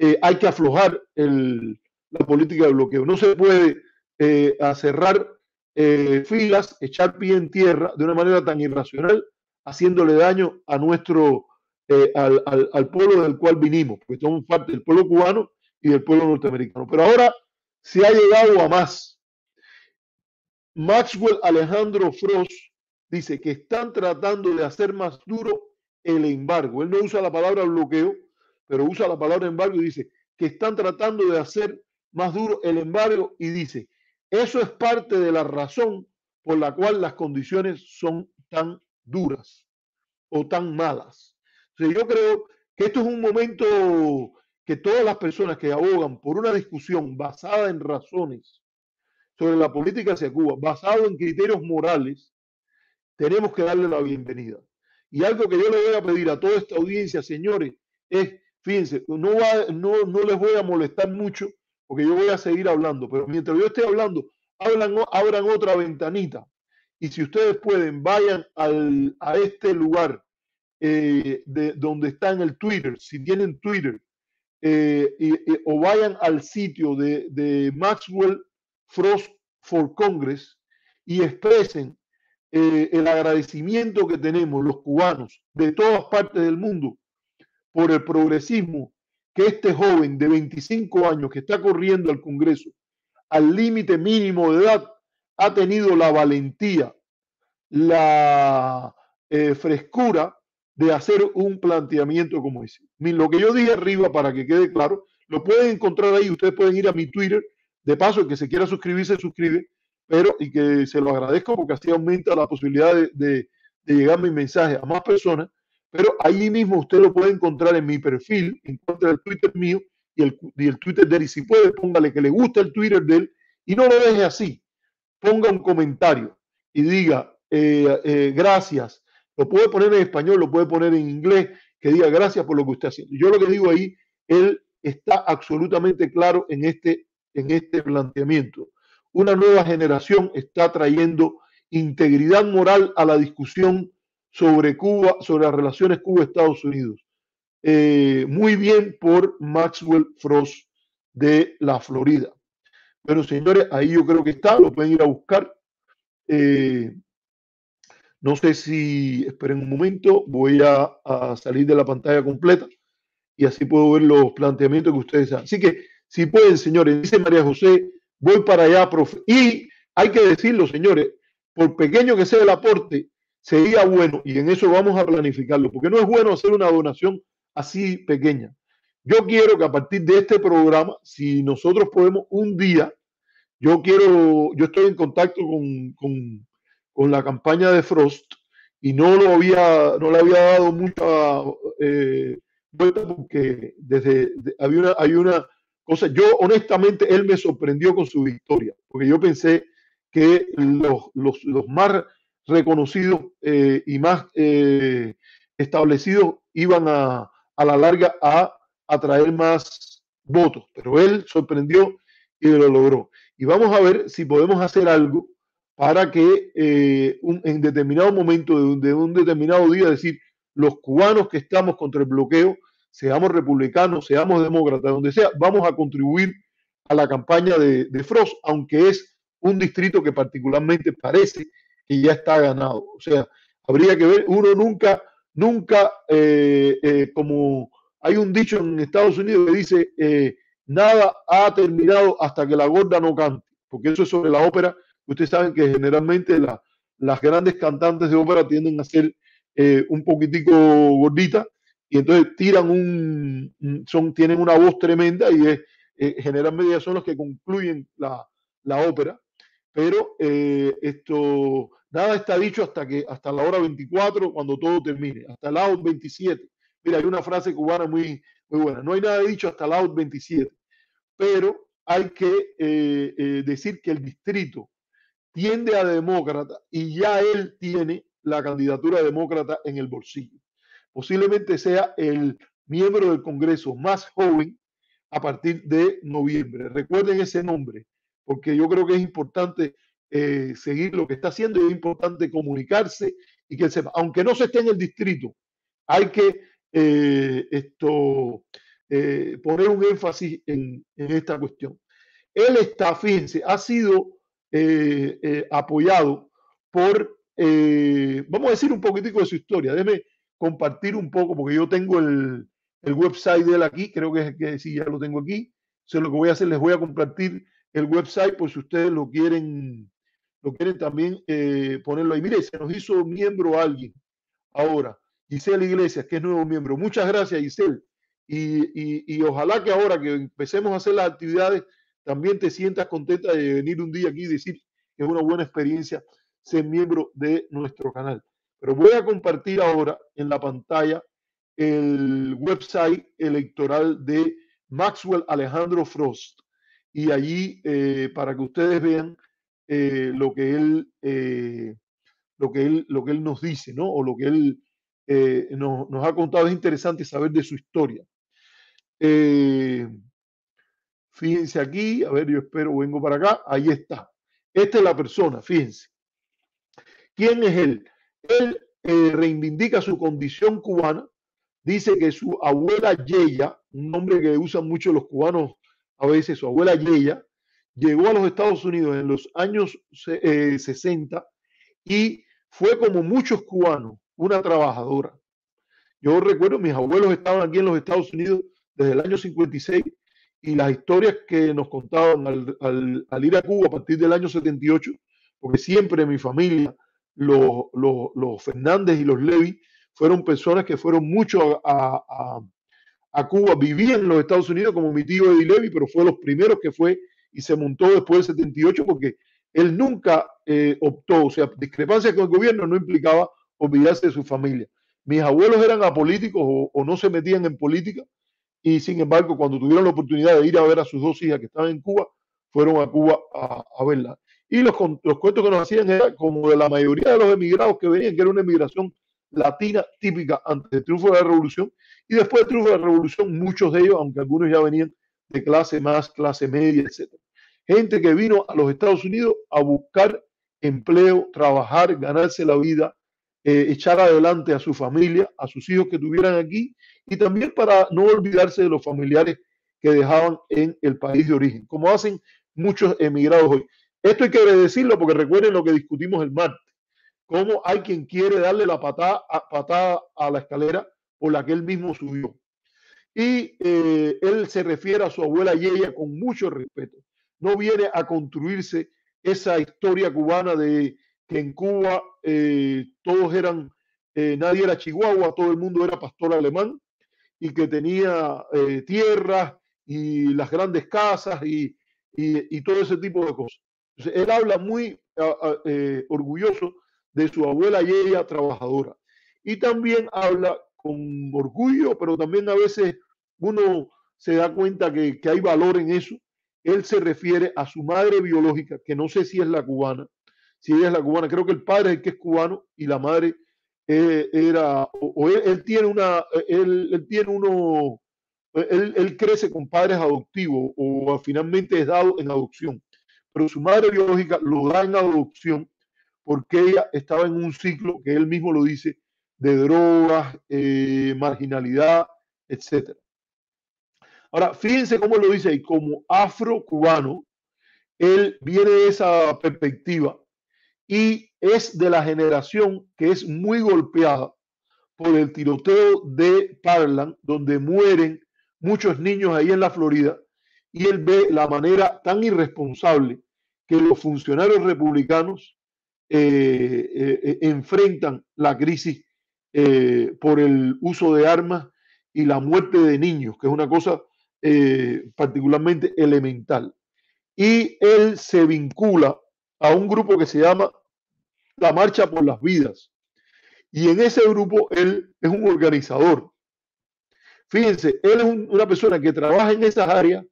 eh, hay que aflojar la política de bloqueo. No se puede eh, cerrar eh, filas, echar pie en tierra de una manera tan irracional, haciéndole daño a nuestro, eh, al, pueblo del cual vinimos, porque somos parte del pueblo cubano y del pueblo norteamericano. Pero ahora se ha llegado a más. Maxwell Alejandro Frost dice que están tratando de hacer más duro el embargo. Él no usa la palabra bloqueo, pero usa la palabra embargo y dice que están tratando de hacer más duro el embargo y dice, eso es parte de la razón por la cual las condiciones son tan duras o tan malas. Yo creo que esto es un momento que todas las personas que abogan por una discusión basada en razones sobre la política hacia Cuba, basado en criterios morales, tenemos que darle la bienvenida. Y algo que yo le voy a pedir a toda esta audiencia, señores, es, fíjense, no, no, no les voy a molestar mucho porque yo voy a seguir hablando, pero mientras yo esté hablando, hablan, abran otra ventanita. Y si ustedes pueden, vayan al, a este lugar eh, de donde está en el Twitter, si tienen Twitter, eh, o vayan al sitio de, de, Maxwell Frost for Congress y expresen eh, el agradecimiento que tenemos los cubanos de todas partes del mundo por el progresismo que este joven de 25 años que está corriendo al Congreso al límite mínimo de edad ha tenido la valentía, la eh, frescura de hacer un planteamiento como ese. Lo que yo dije arriba, para que quede claro, lo pueden encontrar ahí. Ustedes pueden ir a mi Twitter. De paso, el que se quiera suscribir, se suscribe. Pero, y que se lo agradezco porque así aumenta la posibilidad de, de llegar mi mensaje a más personas pero ahí mismo usted lo puede encontrar en mi perfil, encuentra el Twitter mío y el, y el Twitter de él. Y si puede, póngale que le gusta el Twitter de él y no lo deje así. Ponga un comentario y diga eh, eh, gracias. Lo puede poner en español, lo puede poner en inglés, que diga gracias por lo que usted haciendo. Yo lo que digo ahí, él está absolutamente claro en este, en este planteamiento. Una nueva generación está trayendo integridad moral a la discusión sobre Cuba, sobre las relaciones Cuba-Estados Unidos. Eh, muy bien por Maxwell Frost de la Florida. Pero señores, ahí yo creo que está, lo pueden ir a buscar. Eh, no sé si, esperen un momento, voy a, a, salir de la pantalla completa y así puedo ver los planteamientos que ustedes hacen. Así que, si pueden, señores, dice María José, voy para allá, profe. Y hay que decirlo, señores, por pequeño que sea el aporte, sería bueno, y en eso vamos a planificarlo, porque no es bueno hacer una donación así pequeña. Yo quiero que a partir de este programa, si nosotros podemos un día, yo quiero, yo estoy en contacto con, con, con la campaña de Frost y no lo había, no le había dado mucha eh, vuelta porque desde había hay una cosa, yo honestamente él me sorprendió con su victoria, porque yo pensé que los, los, más reconocidos eh, y más eh, establecidos iban a, a la larga a atraer más votos, pero él sorprendió y lo logró. Y vamos a ver si podemos hacer algo para que eh, en determinado momento de un, de un, determinado día, decir, los cubanos que estamos contra el bloqueo, seamos republicanos, seamos demócratas, donde sea, vamos a contribuir a la campaña de, de Frost, aunque es un distrito que particularmente parece y ya está ganado. O sea, habría que ver, uno nunca, nunca, eh, eh, como hay un dicho en Estados Unidos que dice, eh, nada ha terminado hasta que la gorda no cante, porque eso es sobre la ópera. Ustedes saben que generalmente la, las grandes cantantes de ópera tienden a ser un poquitico gorditas y entonces tiran un, son, tienen una voz tremenda y es, generalmente son los que concluyen la, la ópera pero eh, esto nada está dicho hasta que hasta la hora 24 cuando todo termine, hasta la hora 27. Mira, hay una frase cubana muy, muy buena, no hay nada dicho hasta la hora 27, pero hay que eh, eh, decir que el distrito tiende a demócrata y ya él tiene la candidatura demócrata en el bolsillo. Posiblemente sea el miembro del Congreso más joven a partir de noviembre. Recuerden ese nombre, porque yo creo que es importante eh, seguir lo que está haciendo y es importante comunicarse y que sepa, aunque no se esté en el distrito, hay que eh, esto, eh, poner un énfasis en, en, esta cuestión. Él está, fíjense, ha sido apoyado por, vamos a decir un poquitico de su historia, déjeme compartir un poco, porque yo tengo el, el website de él aquí, creo que, que sí, ya lo tengo aquí. Entonces lo que voy a hacer, les voy a compartir el website por si ustedes lo quieren lo quieren también eh, ponerlo ahí. Mire, se nos hizo miembro alguien ahora, Giselle Iglesias, que es nuevo miembro. Muchas gracias, Giselle. Y, y, ojalá que ahora que empecemos a hacer las actividades, también te sientas contenta de venir un día aquí y decir que es una buena experiencia ser miembro de nuestro canal. Pero voy a compartir ahora en la pantalla el website electoral de Maxwell Alejandro Frost. Y allí, eh, para que ustedes vean eh, lo, que él, eh, lo, que él, lo que él nos dice, ¿no? O lo que él nos, nos, ha contado. Es interesante saber de su historia. fíjense aquí, a ver, yo espero, vengo para acá. Ahí está. Esta es la persona, fíjense. ¿Quién es él? Él reivindica su condición cubana dice que su abuela Yeya, un nombre que usan mucho los cubanos a veces, su abuela Yeya, llegó a los Estados Unidos en los años 60 eh, y fue como muchos cubanos, una trabajadora. Yo recuerdo, mis abuelos estaban aquí en los Estados Unidos desde el año 56 y las historias que nos contaban al, ir a Cuba a partir del año 78, porque siempre mi familia, los, los Fernández y los Levy fueron personas que fueron mucho a, Cuba, vivían en los Estados Unidos como mi tío Eddie Levy, pero fue los primeros que fue y se montó después del 78 porque él nunca eh, optó, o sea, discrepancia con el gobierno no implicaba olvidarse de su familia. Mis abuelos eran apolíticos o, no se metían en política y sin embargo cuando tuvieron la oportunidad de ir a ver a sus dos hijas que estaban en Cuba, fueron a Cuba a, a verla. Y los, los cuentos que nos hacían eran como de la mayoría de los emigrados que venían, que era una emigración latina típica antes del triunfo de la revolución y después del triunfo de la revolución, muchos de ellos, aunque algunos ya venían de clase más, clase media, etc. Gente que vino a los Estados Unidos a buscar empleo, trabajar, ganarse la vida, eh, echar adelante a su familia, a sus hijos que tuvieran aquí y también para no olvidarse de los familiares que dejaban en el país de origen, como hacen muchos emigrados hoy. Esto hay que decirlo porque recuerden lo que discutimos el martes cómo hay quien quiere darle la patada, patada a la escalera por la que él mismo subió. Y eh, él se refiere a su abuela Yeya con mucho respeto. No viene a construirse esa historia cubana de que en Cuba eh, todos eran, eh, nadie era chihuahua, todo el mundo era pastor alemán y que tenía tierras y las grandes casas y, y, todo ese tipo de cosas. Él habla muy orgulloso de su abuela y ella trabajadora. Y también habla con orgullo, pero también a veces uno se da cuenta que, hay valor en eso. Él se refiere a su madre biológica, que no sé si es la cubana, si ella es la cubana, creo que el padre es que es cubano y la madre eh, era, o, él, tiene una, él, tiene uno, él, crece con padres adoptivos o finalmente es dado en adopción, pero su madre biológica lo da en adopción porque ella estaba en un ciclo que él mismo lo dice, de drogas, eh, marginalidad, etc. Ahora, fíjense cómo lo dice, y como afro-cubano, él viene de esa perspectiva y es de la generación que es muy golpeada por el tiroteo de Parland, donde mueren muchos niños ahí en la Florida, y él ve la manera tan irresponsable que los funcionarios republicanos eh, eh, eh, enfrentan la crisis por el uso de armas y la muerte de niños, que es una cosa particularmente elemental. Y él se vincula a un grupo que se llama la Marcha por las Vidas. Y en ese grupo él es un organizador. Fíjense, él es una persona que trabaja en esas áreas,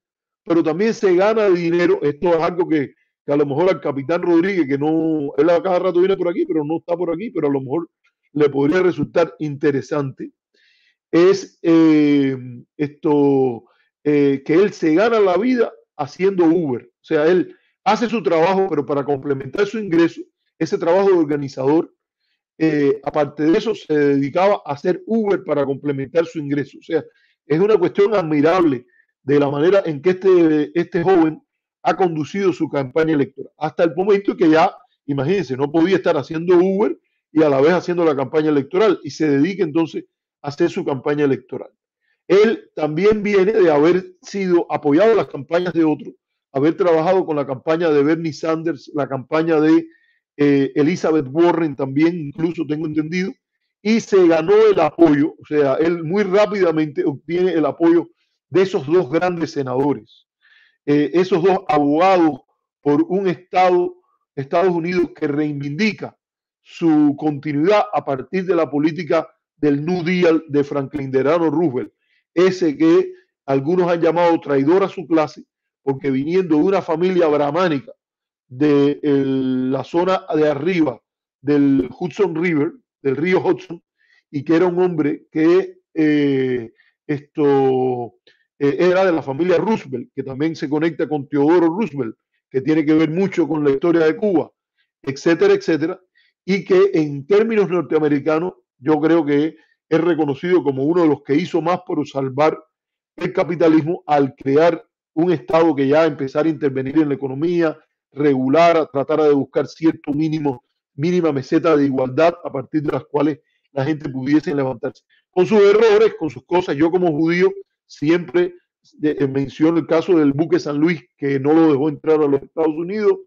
pero también se gana dinero. Esto es algo que que a lo mejor al capitán Rodríguez, que no, él a cada rato viene por aquí, pero no está por aquí, pero a lo mejor le podría resultar interesante, es eh, esto, eh, que él se gana la vida haciendo Uber. O sea, él hace su trabajo, pero para complementar su ingreso, ese trabajo de organizador, eh, aparte de eso, se dedicaba a hacer Uber para complementar su ingreso. O sea, es una cuestión admirable de la manera en que este, este joven ha conducido su campaña electoral. Hasta el momento que ya, imagínense, no podía estar haciendo Uber y a la vez haciendo la campaña electoral y se dedica entonces a hacer su campaña electoral. Él también viene de haber sido apoyado en las campañas de otros, haber trabajado con la campaña de Bernie Sanders, la campaña de eh, Elizabeth Warren también, incluso tengo entendido, y se ganó el apoyo, o sea, él muy rápidamente obtiene el apoyo de esos dos grandes senadores, eh, esos dos abogados por un Estado, Estados Unidos que reivindica su continuidad a partir de la política del New Deal de Franklin Delano Roosevelt, ese que algunos han llamado traidor a su clase, porque viniendo de una familia brahmánica de la zona de arriba del Hudson River, del río Hudson, y que era un hombre que eh, esto eh, era de la familia Roosevelt, que también se conecta con Teodoro Roosevelt, que tiene que ver mucho con la historia de Cuba, etcétera, etcétera, y que en términos norteamericanos yo creo que es reconocido como uno de los que hizo más por salvar el capitalismo al crear un Estado que ya empezar a intervenir en la economía, regular, a tratar de buscar cierto mínimo, mínima meseta de igualdad a partir de las cuales la gente pudiese levantarse. Con sus errores, con sus cosas, yo como judío siempre eh, menciono el caso del buque San Luis, que no lo dejó entrar a los Estados Unidos.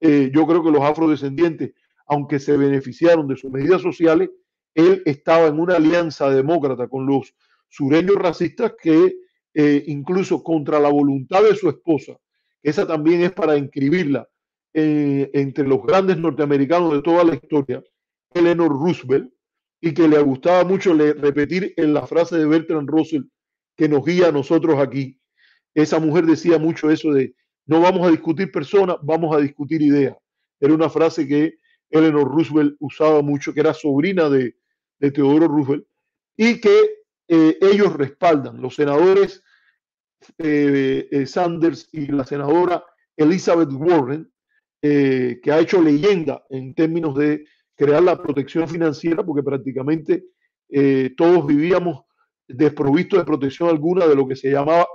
Eh, yo creo que los afrodescendientes, aunque se beneficiaron de sus medidas sociales, él estaba en una alianza demócrata con los sureños racistas que eh, incluso contra la voluntad de su esposa, esa también es para inscribirla entre los grandes norteamericanos de toda la historia, Eleanor Roosevelt, y que le gustaba mucho repetir en la frase de Bertrand Russell que nos guía a nosotros aquí. Esa mujer decía mucho eso de no vamos a discutir personas, vamos a discutir ideas. Era una frase que Eleanor Roosevelt usaba mucho, que era sobrina de, Teodoro Roosevelt, y que eh, ellos respaldan, los senadores eh, eh, Sanders y la senadora Elizabeth Warren, que ha hecho leyenda en términos de crear la protección financiera, porque prácticamente todos vivíamos desprovistos de protección alguna de lo que se llamaba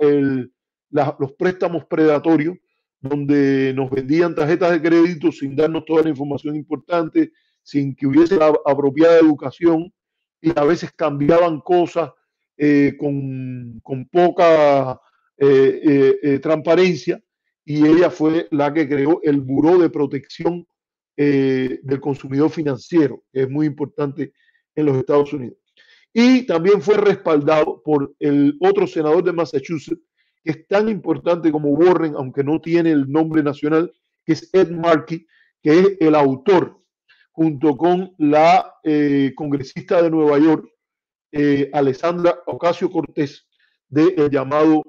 los préstamos predatorios, donde nos vendían tarjetas de crédito sin darnos toda la información importante, sin que hubiese la apropiada educación y a veces cambiaban cosas eh, con, poca eh, eh, transparencia y ella fue la que creó el Buró de Protección del Consumidor Financiero, que es muy importante en los Estados Unidos. Y también fue respaldado por el otro senador de Massachusetts, que es tan importante como Warren, aunque no tiene el nombre nacional, que es Ed Markey, que es el autor junto con la eh, congresista de Nueva York, eh, Alessandra Ocasio Cortés, del llamado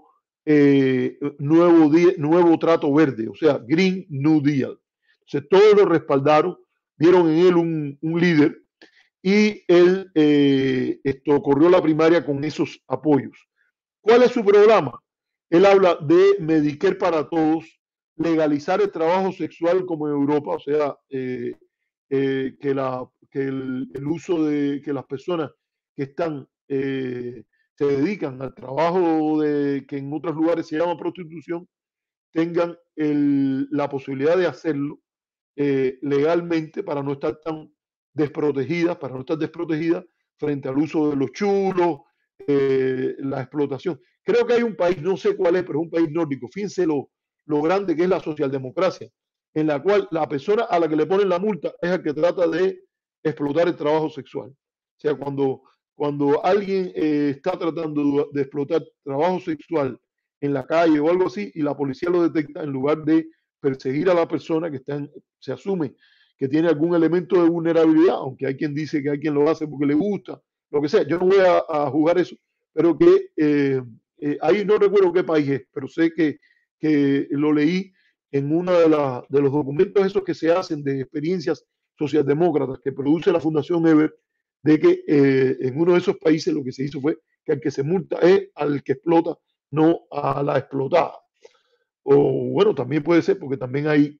eh, nuevo, nuevo Trato Verde, o sea, Green New Deal. Entonces, todos lo respaldaron, vieron en él un, un líder y él esto, corrió la primaria con esos apoyos. ¿Cuál es su programa? Él habla de Medicare para todos, legalizar el trabajo sexual como en Europa, o sea, eh, que, la, que el, uso de que las personas que están eh, se dedican al trabajo de que en otros lugares se llama prostitución tengan la posibilidad de hacerlo eh, legalmente para no estar tan desprotegidas, para no estar desprotegidas frente al uso de los chulos, la explotación. Creo que hay un país, no sé cuál es, pero es un país nórdico. Fíjense lo, lo grande que es la socialdemocracia en la cual la persona a la que le ponen la multa es el que trata de explotar el trabajo sexual. O sea, cuando, cuando alguien eh, está tratando de explotar trabajo sexual en la calle o algo así y la policía lo detecta, en lugar de perseguir a la persona que está se asume que tiene algún elemento de vulnerabilidad, aunque hay quien dice que hay quien lo hace porque le gusta, lo que sea, yo no voy a, jugar eso, pero que eh, eh, ahí no recuerdo qué país es, pero sé que, que lo leí en uno de, los documentos esos que se hacen de experiencias socialdemócratas que produce la Fundación Ever, de que eh, en uno de esos países lo que se hizo fue que al que se multa es al que explota, no a la explotada. O bueno, también puede ser porque también hay,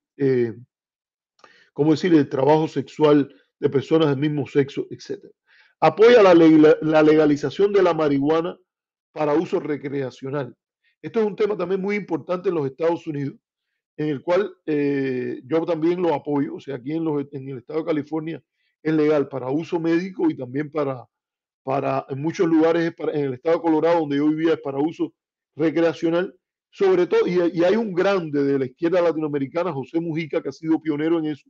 ¿cómo decir?, el trabajo sexual de personas del mismo sexo, etc. Apoya la, legalización de la marihuana para uso recreacional. Esto es un tema también muy importante en los Estados Unidos en el cual eh, yo también lo apoyo. O sea, aquí en, el estado de California es legal para uso médico y también para, para en muchos lugares, en el estado de Colorado, donde yo vivía, es para uso recreacional. Sobre todo, y, hay un grande de la izquierda latinoamericana, José Mujica, que ha sido pionero en eso,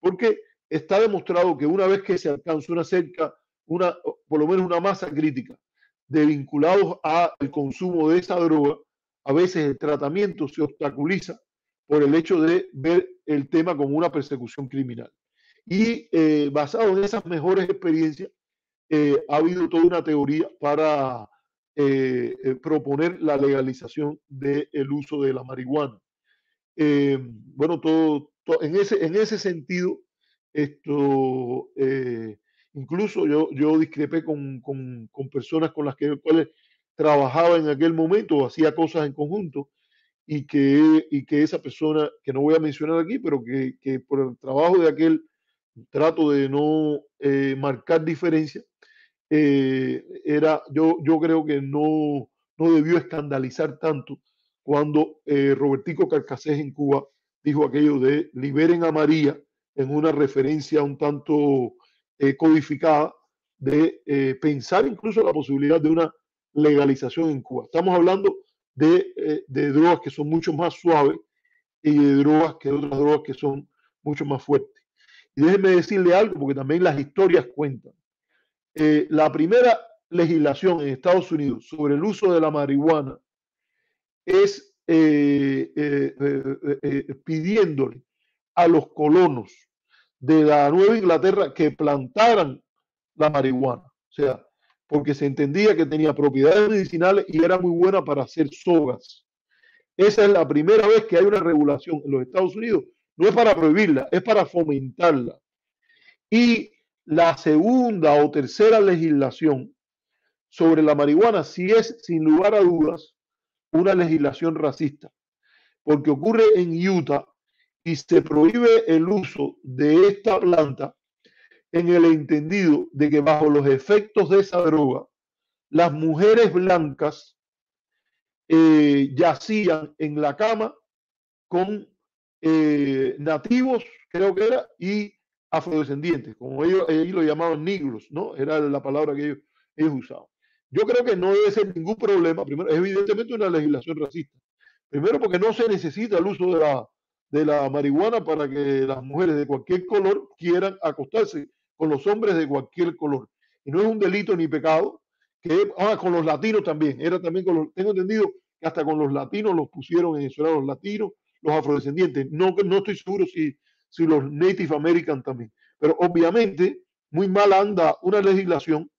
porque está demostrado que una vez que se alcanza una cerca, una, por lo menos una masa crítica de vinculados al consumo de esa droga, a veces el tratamiento se obstaculiza por el hecho de ver el tema como una persecución criminal. Y eh, basado en esas mejores experiencias, eh, ha habido toda una teoría para eh, proponer la legalización del uso de la marihuana. bueno, todo, en, ese, en ese sentido, esto, incluso yo, yo discrepé con, con, con personas con las que cuales trabajaba en aquel momento o hacía cosas en conjunto y que, y que esa persona, que no voy a mencionar aquí, pero que, que por el trabajo de aquel trato de no eh, marcar diferencia, eh, era, yo, yo creo que no, no debió escandalizar tanto cuando eh, Robertico Carcasés en Cuba dijo aquello de liberen a María en una referencia un tanto codificada de pensar incluso la posibilidad de una legalización en Cuba. Estamos hablando de, de drogas que son mucho más suaves y de drogas que otras drogas que son mucho más fuertes. Y déjenme decirle algo, porque también las historias cuentan. Eh, la primera legislación en Estados Unidos sobre el uso de la marihuana es eh, eh, pidiéndole a los colonos de la Nueva Inglaterra que plantaran la marihuana. O sea, porque se entendía que tenía propiedades medicinales y era muy buena para hacer sogas. Esa es la primera vez que hay una regulación en los Estados Unidos no es para prohibirla, es para fomentarla. Y la segunda o tercera legislación sobre la marihuana sí es, sin lugar a dudas, una legislación racista, porque ocurre en Utah y se prohíbe el uso de esta planta en el entendido de que bajo los efectos de esa droga, las mujeres blancas eh, yacían en la cama con eh, nativos, creo que era, y afrodescendientes, como ellos, ellos lo llamaban negros, ¿no? Era la palabra que ellos, ellos usaban. Yo creo que no debe ser ningún problema, primero, es evidentemente una legislación racista. Primero porque no se necesita el uso de la, de la marihuana para que las mujeres de cualquier color quieran acostarse con los hombres de cualquier color. Y no es un delito ni pecado, que ah, con los latinos también, era también con los, tengo entendido que hasta con los latinos los pusieron en los latinos, los afrodescendientes. No, no estoy seguro si, si los Native American también. Pero obviamente, muy mal anda una legislación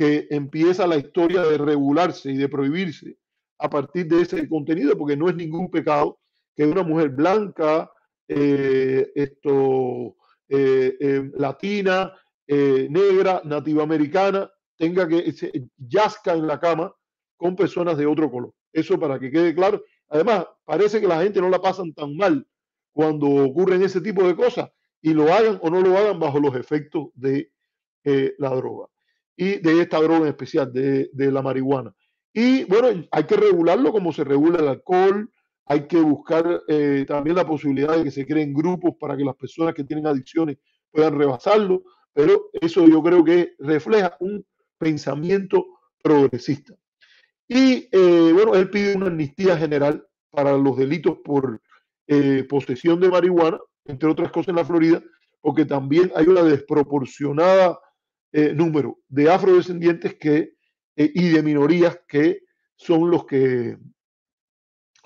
que empieza la historia de regularse y de prohibirse a partir de ese contenido, porque no es ningún pecado que una mujer blanca, eh, esto, eh, eh, latina, negra, nativa americana, tenga que se yazca en la cama con personas de otro color. Eso para que quede claro Además, parece que la gente no la pasan tan mal cuando ocurren ese tipo de cosas y lo hagan o no lo hagan bajo los efectos de la droga y de esta droga en especial, de, la marihuana. Y bueno, hay que regularlo como se regula el alcohol, hay que buscar eh, también la posibilidad de que se creen grupos para que las personas que tienen adicciones puedan rebasarlo, pero eso yo creo que refleja un pensamiento progresista. Y eh, bueno, él pide una amnistía general para los delitos por eh, posesión de marihuana, entre otras cosas en la Florida, porque también hay una desproporcionada eh, número de afrodescendientes que, y de minorías que son los que,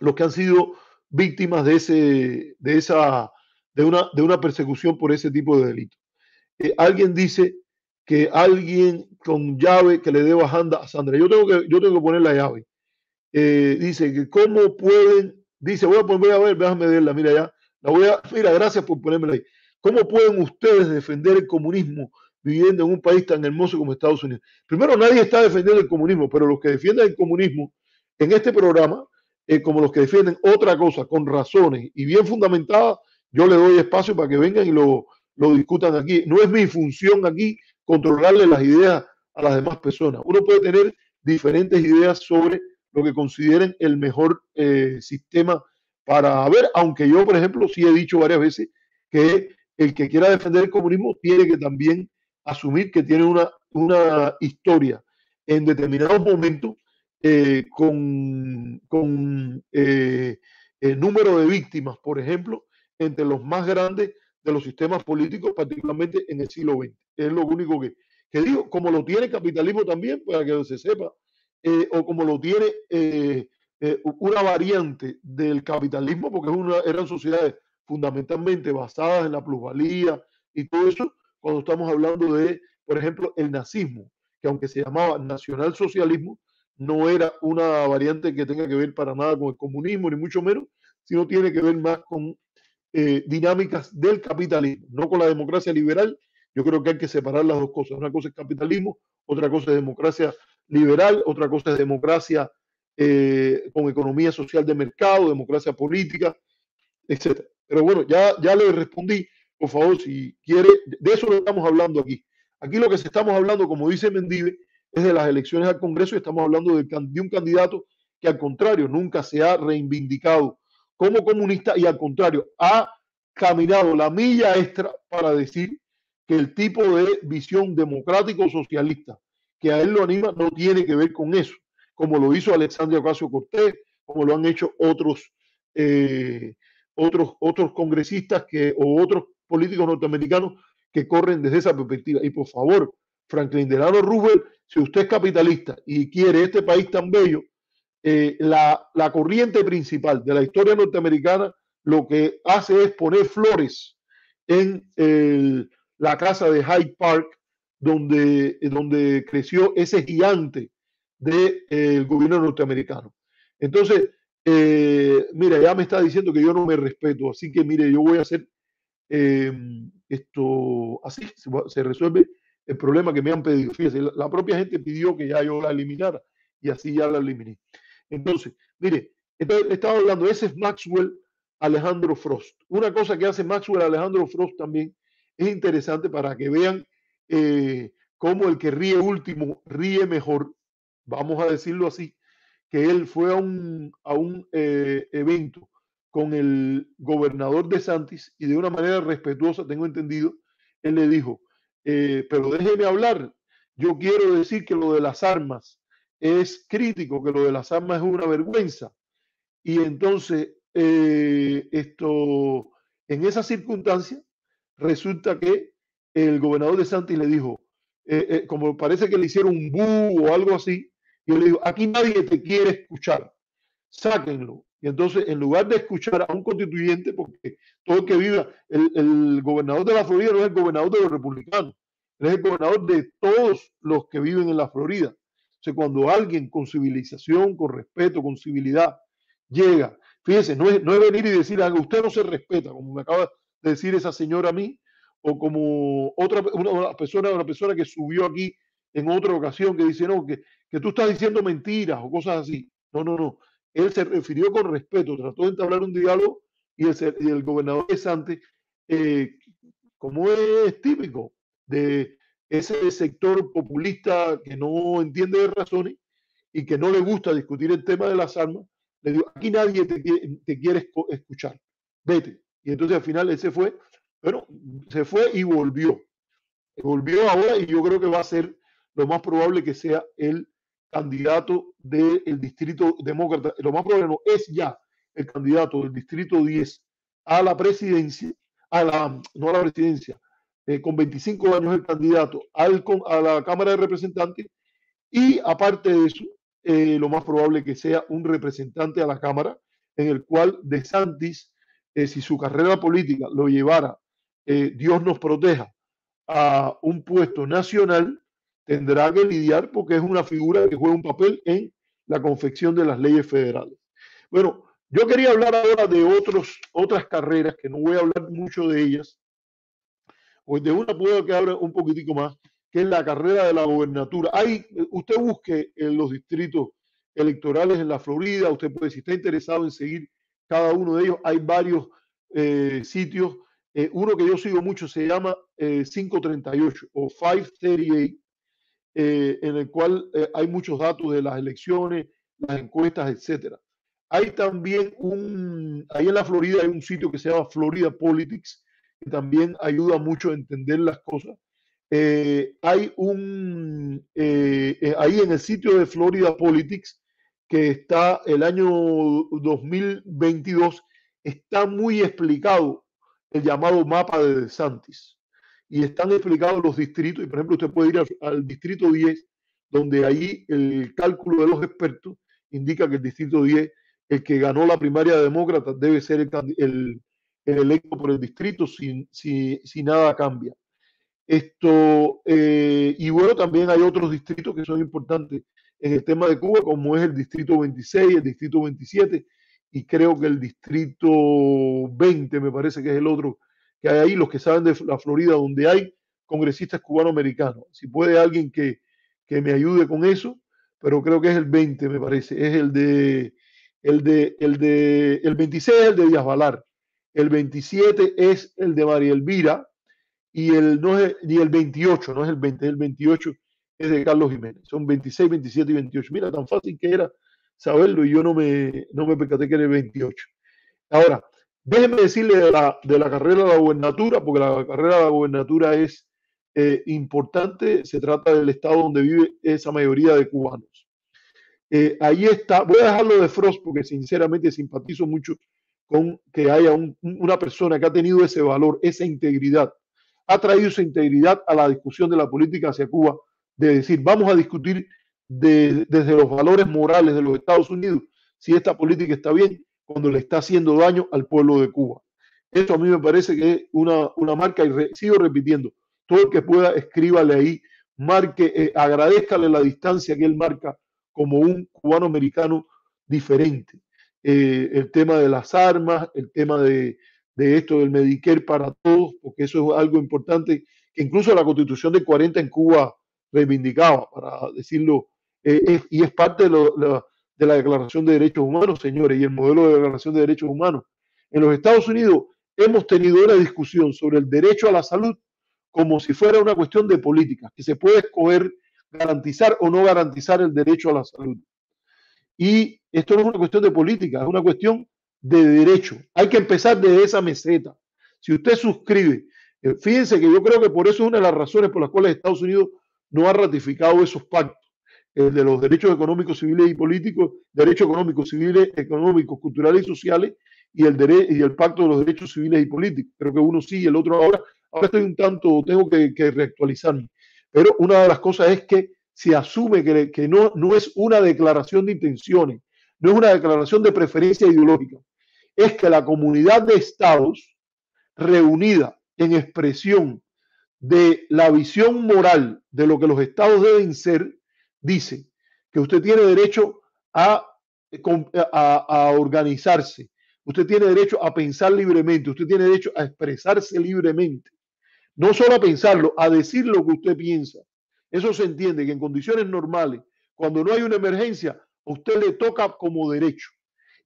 los que han sido víctimas de, ese, de, esa, de, una, de una persecución por ese tipo de delitos. alguien dice que alguien con llave que le dé bajanda a Sandra. Yo tengo que, yo tengo que poner la llave. Eh, dice que cómo pueden, dice, voy a poner a ver, déjame verla, mira ya. La voy a, mira, gracias por ponérmela ahí. ¿Cómo pueden ustedes defender el comunismo viviendo en un país tan hermoso como Estados Unidos? Primero, nadie está defendiendo el comunismo, pero los que defienden el comunismo en este programa, eh, como los que defienden otra cosa con razones y bien fundamentadas, yo le doy espacio para que vengan y lo, lo discutan aquí. No es mi función aquí controlarle las ideas a las demás personas. Uno puede tener diferentes ideas sobre lo que consideren el mejor eh, sistema para ver, aunque yo, por ejemplo, sí he dicho varias veces que el que quiera defender el comunismo tiene que también asumir que tiene una, una historia en determinados momentos eh, con, con eh, el número de víctimas, por ejemplo, entre los más grandes de los sistemas políticos, particularmente en el siglo XX. Es lo único que, que digo, como lo tiene el capitalismo también, para que se sepa, eh, o como lo tiene una variante del capitalismo, porque una, eran sociedades fundamentalmente basadas en la plusvalía y todo eso, cuando estamos hablando de, por ejemplo, el nazismo, que aunque se llamaba nacionalsocialismo, no era una variante que tenga que ver para nada con el comunismo, ni mucho menos, sino tiene que ver más con eh, dinámicas del capitalismo, no con la democracia liberal. Yo creo que hay que separar las dos cosas. Una cosa es capitalismo, otra cosa es democracia liberal, otra cosa es democracia eh, con economía social de mercado, democracia política, etc. Pero bueno, ya, ya le respondí. Por favor, si quiere, de eso lo estamos hablando aquí. Aquí lo que se estamos hablando, como dice Mendive, es de las elecciones al Congreso y estamos hablando de, de un candidato que al contrario nunca se ha reivindicado como comunista y al contrario, ha caminado la milla extra para decir que el tipo de visión democrático socialista que a él lo anima no tiene que ver con eso, como lo hizo Alexandria Ocasio Cortés, como lo han hecho otros, eh, otros, otros congresistas que, o otros políticos norteamericanos que corren desde esa perspectiva. Y por favor, Franklin Delano Roosevelt, si usted es capitalista y quiere este país tan bello, eh, la, corriente principal de la historia norteamericana lo que hace es poner flores en la casa de Hyde Park, donde, donde creció ese gigante del de, gobierno norteamericano. Entonces, eh, mira, ya me está diciendo que yo no me respeto, así que mire, yo voy a hacer em, esto así, se, resuelve el problema que me han pedido. Fíjese, la propia gente pidió que ya yo la eliminara y así ya la eliminé. Entonces, mire, estaba hablando, ese es Maxwell Alejandro Frost. Una cosa que hace Maxwell Alejandro Frost también es interesante para que vean eh, cómo el que ríe último ríe mejor, vamos a decirlo así, que él fue a un, a un eh, evento con el gobernador de Santis y de una manera respetuosa, tengo entendido, él le dijo, eh, pero déjeme hablar, yo quiero decir que lo de las armas es crítico, que lo de las armas es una vergüenza. Y entonces, eh, esto, en esa circunstancia, resulta que el gobernador de Santi le dijo, eh, como parece que le hicieron un bu o algo así, y le dijo, aquí nadie te quiere escuchar, sáquenlo. Y entonces, en lugar de escuchar a un constituyente, porque todo el que viva, el, el gobernador de la Florida no es el gobernador de los republicanos, es el gobernador de todos los que viven en la Florida cuando alguien con civilización, con respeto, con civilidad llega, fíjese, no es, no es venir y decir algo, usted no se respeta, como me acaba de decir esa señora a mí, o como otra una, persona, una persona que subió aquí en otra ocasión que dice, no, que, que tú estás diciendo mentiras o cosas así. No, no, no. Él se refirió con respeto, trató de entablar un diálogo y el, gobernador de Santos, eh, como es típico de ese sector populista que no entiende de razones y que no le gusta discutir el tema de las armas, le digo, aquí nadie te, quiere escuchar, vete. Y entonces al final él se fue, bueno, se fue y volvió. Volvió ahora y yo creo que va a ser lo más probable que sea el candidato del distrito demócrata, lo más probable no, es ya el candidato del distrito 10 a la presidencia, a la, no a la presidencia, eh, con 25 años el candidato al, a la Cámara de Representantes. Y aparte de eso, eh, lo más probable que sea un representante a la Cámara en el cual De Santis, eh, si su carrera política lo llevara, Dios nos proteja, a un puesto nacional, tendrá que lidiar porque es una figura que juega un papel en la confección de las leyes federales. Bueno, yo quería hablar ahora de otros, otras carreras, que no voy a hablar mucho de ellas, pues de una puedo que hable un poquitico más, que es la carrera de la gobernatura. Hay, usted busque en los distritos electorales en la Florida, usted puede, si está interesado en seguir cada uno de ellos, hay varios eh, sitios. Eh, uno que yo sigo mucho se llama 538 eh, o 538, en el cual hay muchos datos de las elecciones, las encuestas, etcétera. Hay también un, ahí en la Florida hay un sitio que se llama Florida Politics, también ayuda mucho a entender las cosas. Eh, hay un, eh, eh, ahí en el sitio de Florida Politics, que está el año 2022, está muy explicado el llamado mapa de DeSantis. Y están explicados los distritos, y por ejemplo usted puede ir al, distrito 10, donde ahí el cálculo de los expertos indica que el distrito 10, el que ganó la primaria demócrata, debe ser el, electo por el distrito si, si, nada cambia. Esto, eh, y bueno, también hay otros distritos que son importantes en el tema de Cuba, como es el distrito 26, el distrito 27, y creo que el distrito 20, me parece que es el otro que hay ahí, los que saben de la Florida, donde hay congresistas cubano-americanos. Si puede alguien que, que, me ayude con eso, pero creo que es el 20, me parece, es el de, el de, el de, el 26 es el de Díaz Valar, el 27 es el de María Elvira, y el, no ni el 28, no es el 20, el 28 es de Carlos Jiménez. Son 26, 27 y 28. Mira, tan fácil que era saberlo y yo no me, no me percaté que era el 28. Ahora, déjenme decirle de la, de la carrera de la gobernatura, porque la carrera de la gobernatura es eh, importante, se trata del estado donde vive esa mayoría de cubanos. Eh, ahí está, voy a dejarlo de Frost porque sinceramente simpatizo mucho con que haya una persona que ha tenido ese valor, esa integridad, ha traído esa integridad a la discusión de la política hacia Cuba, de decir, vamos a discutir desde los valores morales de los Estados Unidos si esta política está bien cuando le está haciendo daño al pueblo de Cuba. Eso a mí me parece que es una, una marca y sigo repitiendo, todo el que pueda escríbale ahí, marque, eh, agradezcale la distancia que él marca como un cubano americano diferente. Eh, el tema de las armas, el tema de, de esto del Medicare para todos, porque eso es algo importante que incluso la constitución de 40 en Cuba reivindicaba, para decirlo eh, y es parte de, la Declaración de Derechos Humanos, señores, y el modelo de Declaración de Derechos Humanos. En los Estados Unidos hemos tenido una discusión sobre el derecho a la salud como si fuera una cuestión de política, que se puede escoger garantizar o no garantizar el derecho a la salud. Y esto no es una cuestión de política, es una cuestión de derecho. Hay que empezar desde esa meseta. Si usted suscribe, eh, fíjense que yo creo que por eso es una de las razones por las cuales Estados Unidos no ha ratificado esos pactos el de los derechos económicos, civiles y políticos, derechos económicos, civiles, económicos, culturales y sociales, y el, y el pacto de los derechos civiles y políticos. Creo que uno sí y el otro ahora. Ahora estoy un tanto, tengo que, reactualizarme. Pero una de las cosas es que se asume que, que no, no es una declaración de intenciones, no es una declaración de preferencia ideológica, es que la comunidad de estados reunida en expresión de la visión moral de lo que los estados deben ser, dice que usted tiene derecho a, a, organizarse, usted tiene derecho a pensar libremente, usted tiene derecho a expresarse libremente. No solo a pensarlo, a decir lo que usted piensa. Eso se entiende que en condiciones normales, cuando no hay una emergencia, a usted le toca como derecho.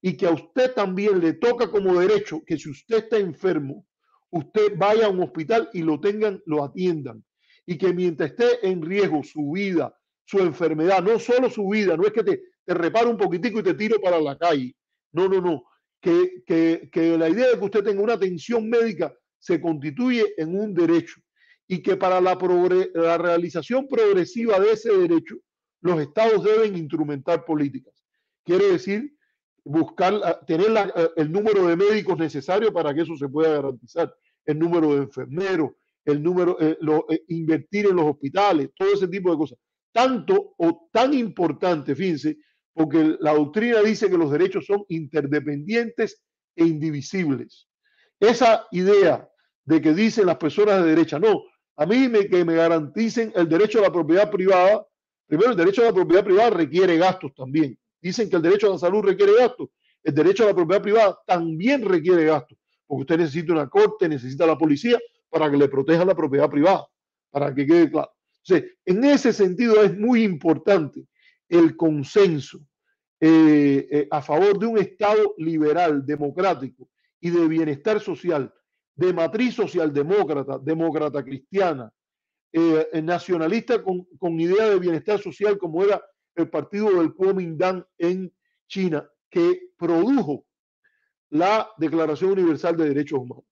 Y que a usted también le toca como derecho que si usted está enfermo, usted vaya a un hospital y lo tengan, lo atiendan. Y que mientras esté en riesgo su vida, su enfermedad, no solo su vida, no es que te, te reparo un poquitico y te tiro para la calle. No, no, no. Que, que, la idea de que usted tenga una atención médica se constituye en un derecho y que para la, la realización progresiva de ese derecho, los estados deben instrumentar políticas. Quiere decir, buscar, tener el número de médicos necesario para que eso se pueda garantizar, el número de enfermeros, el número, eh, eh, invertir en los hospitales, todo ese tipo de cosas tanto o tan importante, fíjense, porque la doctrina dice que los derechos son interdependientes e indivisibles. Esa idea de que dicen las personas de derecha, no, a mí me, que me garanticen el derecho a la propiedad privada, primero el derecho a la propiedad privada requiere gastos también. Dicen que el derecho a la salud requiere gastos, el derecho a la propiedad privada también requiere gastos, porque usted necesita una corte, necesita la policía para que le proteja la propiedad privada, para que quede claro en ese sentido es muy importante el consenso eh, eh, a favor de un Estado liberal, democrático y de bienestar social, de matriz socialdemócrata, demócrata cristiana, eh, nacionalista con, con, idea de bienestar social como era el partido del Kuomintang en China, que produjo la Declaración Universal de Derechos Humanos.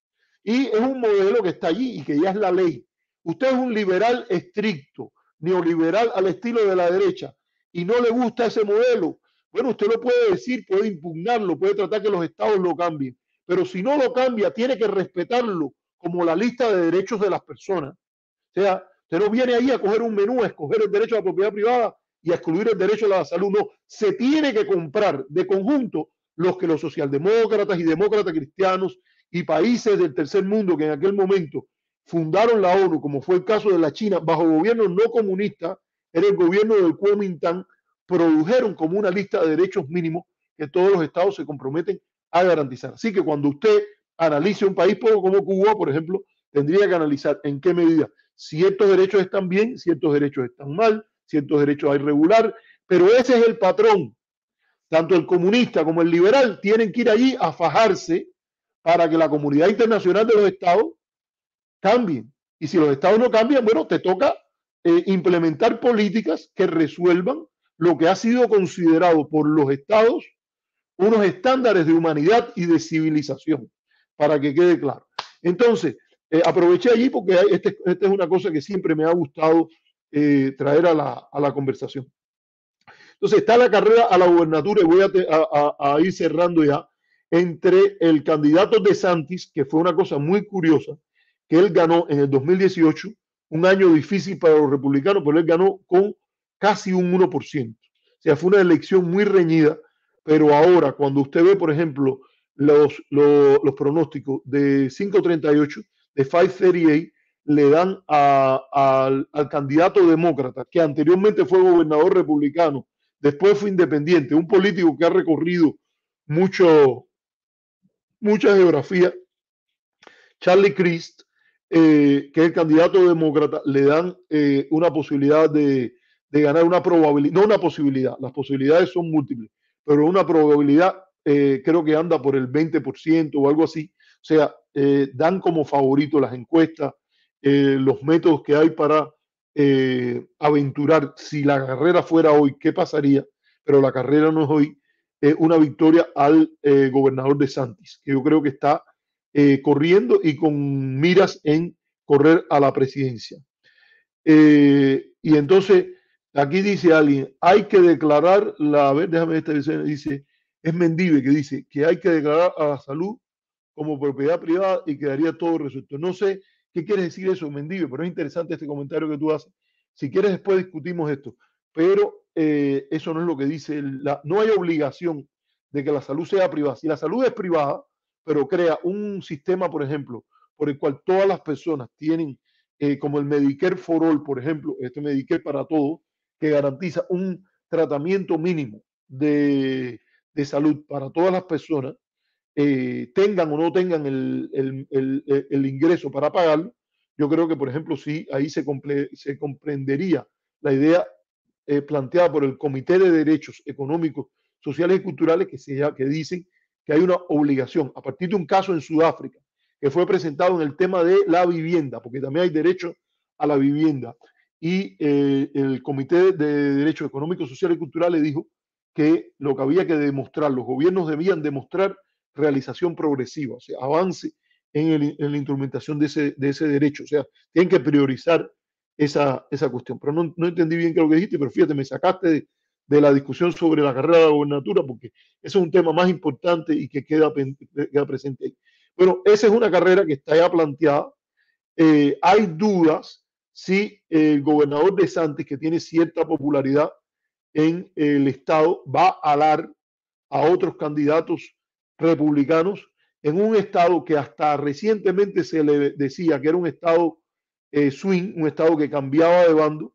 Y es un modelo que está allí y que ya es la ley. Usted es un liberal estricto, neoliberal al estilo de la derecha, y no le gusta ese modelo. Bueno, usted lo puede decir, puede impugnarlo, puede tratar que los estados lo cambien, pero si no lo cambia, tiene que respetarlo como la lista de derechos de las personas. O sea, usted no viene ahí a coger un menú, a escoger el derecho a la propiedad privada y a excluir el derecho a la salud. No, se tiene que comprar de conjunto los que los socialdemócratas y demócratas cristianos y países del tercer mundo que en aquel momento fundaron la ONU, como fue el caso de la China, bajo gobierno no comunista, era el gobierno del Kuomintang, produjeron como una lista de derechos mínimos que todos los estados se comprometen a garantizar. Así que cuando usted analice un país como Cuba, por ejemplo, tendría que analizar en qué medida ciertos derechos están bien, ciertos derechos están mal, ciertos derechos hay regular, pero ese es el patrón. Tanto el comunista como el liberal tienen que ir allí a fajarse para que la comunidad internacional de los estados cambien. Y si los estados no cambian, bueno, te toca eh, implementar políticas que resuelvan lo que ha sido considerado por los estados unos estándares de humanidad y de civilización, para que quede claro. Entonces, eh, aproveché allí porque esta este es una cosa que siempre me ha gustado eh, traer a la, a la, conversación. Entonces, está la carrera a la gubernatura y voy a, a, ir cerrando ya entre el candidato de Santis, que fue una cosa muy curiosa, que él ganó en el 2018, un año difícil para los republicanos, pero él ganó con casi un 1%. O sea, fue una elección muy reñida, pero ahora cuando usted ve, por ejemplo, los, los, pronósticos de 538, de 538, le dan al, al candidato demócrata, que anteriormente fue gobernador republicano, después fue independiente, un político que ha recorrido mucho, mucha geografía, Charlie Crist, eh, que el candidato demócrata, le dan eh, una posibilidad de, ganar una probabilidad, no una posibilidad, las posibilidades son múltiples, pero una probabilidad eh, creo que anda por el 20% o algo así. O sea, dan como favorito las encuestas, los métodos que hay para aventurar. Si la carrera fuera hoy, ¿qué pasaría? Pero la carrera no es hoy. una victoria al gobernador de Santis, que yo creo que está eh, corriendo y con miras en correr a la presidencia. Eh, y entonces, aquí dice alguien, hay que declarar la, a ver, déjame esta dice, es Mendive que dice que hay que declarar a la salud como propiedad privada y quedaría todo resuelto. No sé qué quiere decir eso, Mendive, pero es interesante este comentario que tú haces. Si quieres, después discutimos esto. Pero eh, eso no es lo que dice. No hay obligación de que la salud sea privada. Si la salud es privada, pero crea un sistema, por ejemplo, por el cual todas las personas tienen, eh, como el Medicare for All, por ejemplo, este Medicare para todos, que garantiza un tratamiento mínimo de, de salud para todas las personas, eh, tengan o no tengan el, el, el, ingreso para pagarlo, yo creo que, por ejemplo, sí, ahí se, se comprendería la idea eh, planteada por el Comité de Derechos Económicos, Sociales y Culturales que, se, que dicen que hay una obligación, a partir de un caso en Sudáfrica, que fue presentado en el tema de la vivienda, porque también hay derecho a la vivienda. Y eh, el Comité de Derechos Económicos, Sociales y Culturales dijo que lo que había que demostrar, los gobiernos debían demostrar realización progresiva, o sea, avance en, la instrumentación de ese, de ese, derecho. O sea, tienen que priorizar esa, esa cuestión. Pero no, no, entendí bien qué es lo que dijiste, pero fíjate, me sacaste de, de la discusión sobre la carrera de la gobernatura, porque ese es un tema más importante y que queda, queda presente ahí. Bueno, esa es una carrera que está ya planteada. Eh, hay dudas si el gobernador de Santos, que tiene cierta popularidad en el estado, va a alar a otros candidatos republicanos en un estado que hasta recientemente se le decía que era un estado eh, swing, un estado que cambiaba de bando,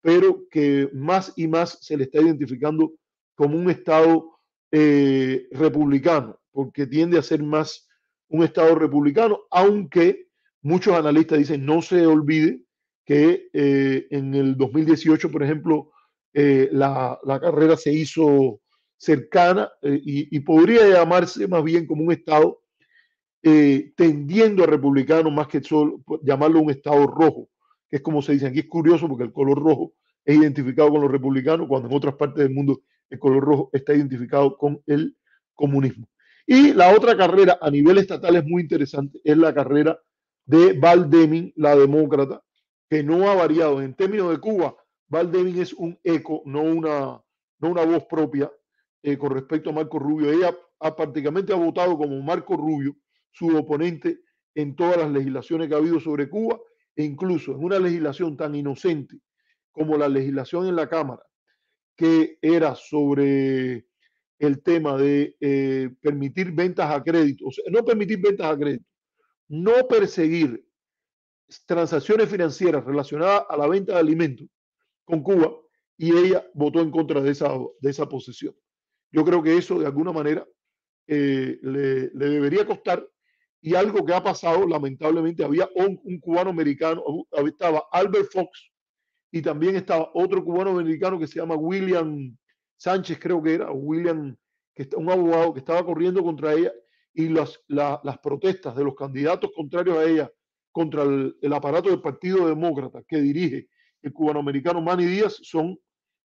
pero que más y más se le está identificando como un Estado eh, republicano, porque tiende a ser más un Estado republicano, aunque muchos analistas dicen no se olvide que eh, en el 2018, por ejemplo, eh, la, carrera se hizo cercana y, y, podría llamarse más bien como un Estado tendiendo a republicano más que solo llamarlo un Estado rojo que es como se dice aquí, es curioso porque el color rojo es identificado con los republicanos, cuando en otras partes del mundo el color rojo está identificado con el comunismo. Y la otra carrera a nivel estatal es muy interesante, es la carrera de Val Deming, la demócrata, que no ha variado. En términos de Cuba, Val Deming es un eco, no una, no una voz propia eh, con respecto a Marco Rubio. Ella ha, prácticamente ha votado como Marco Rubio, su oponente en todas las legislaciones que ha habido sobre Cuba, e incluso en una legislación tan inocente como la legislación en la Cámara, que era sobre el tema de eh, permitir ventas a crédito, o sea, no permitir ventas a crédito, no perseguir transacciones financieras relacionadas a la venta de alimentos con Cuba y ella votó en contra de esa, de esa posición. Yo creo que eso de alguna manera eh, le, debería costar y algo que ha pasado, lamentablemente, había un, cubano americano, estaba Albert Fox y también estaba otro cubano americano que se llama William Sánchez, creo que era, William, que está, un abogado que estaba corriendo contra ella y las, las protestas de los candidatos contrarios a ella contra el, aparato del Partido Demócrata que dirige el cubanoamericano Manny Díaz son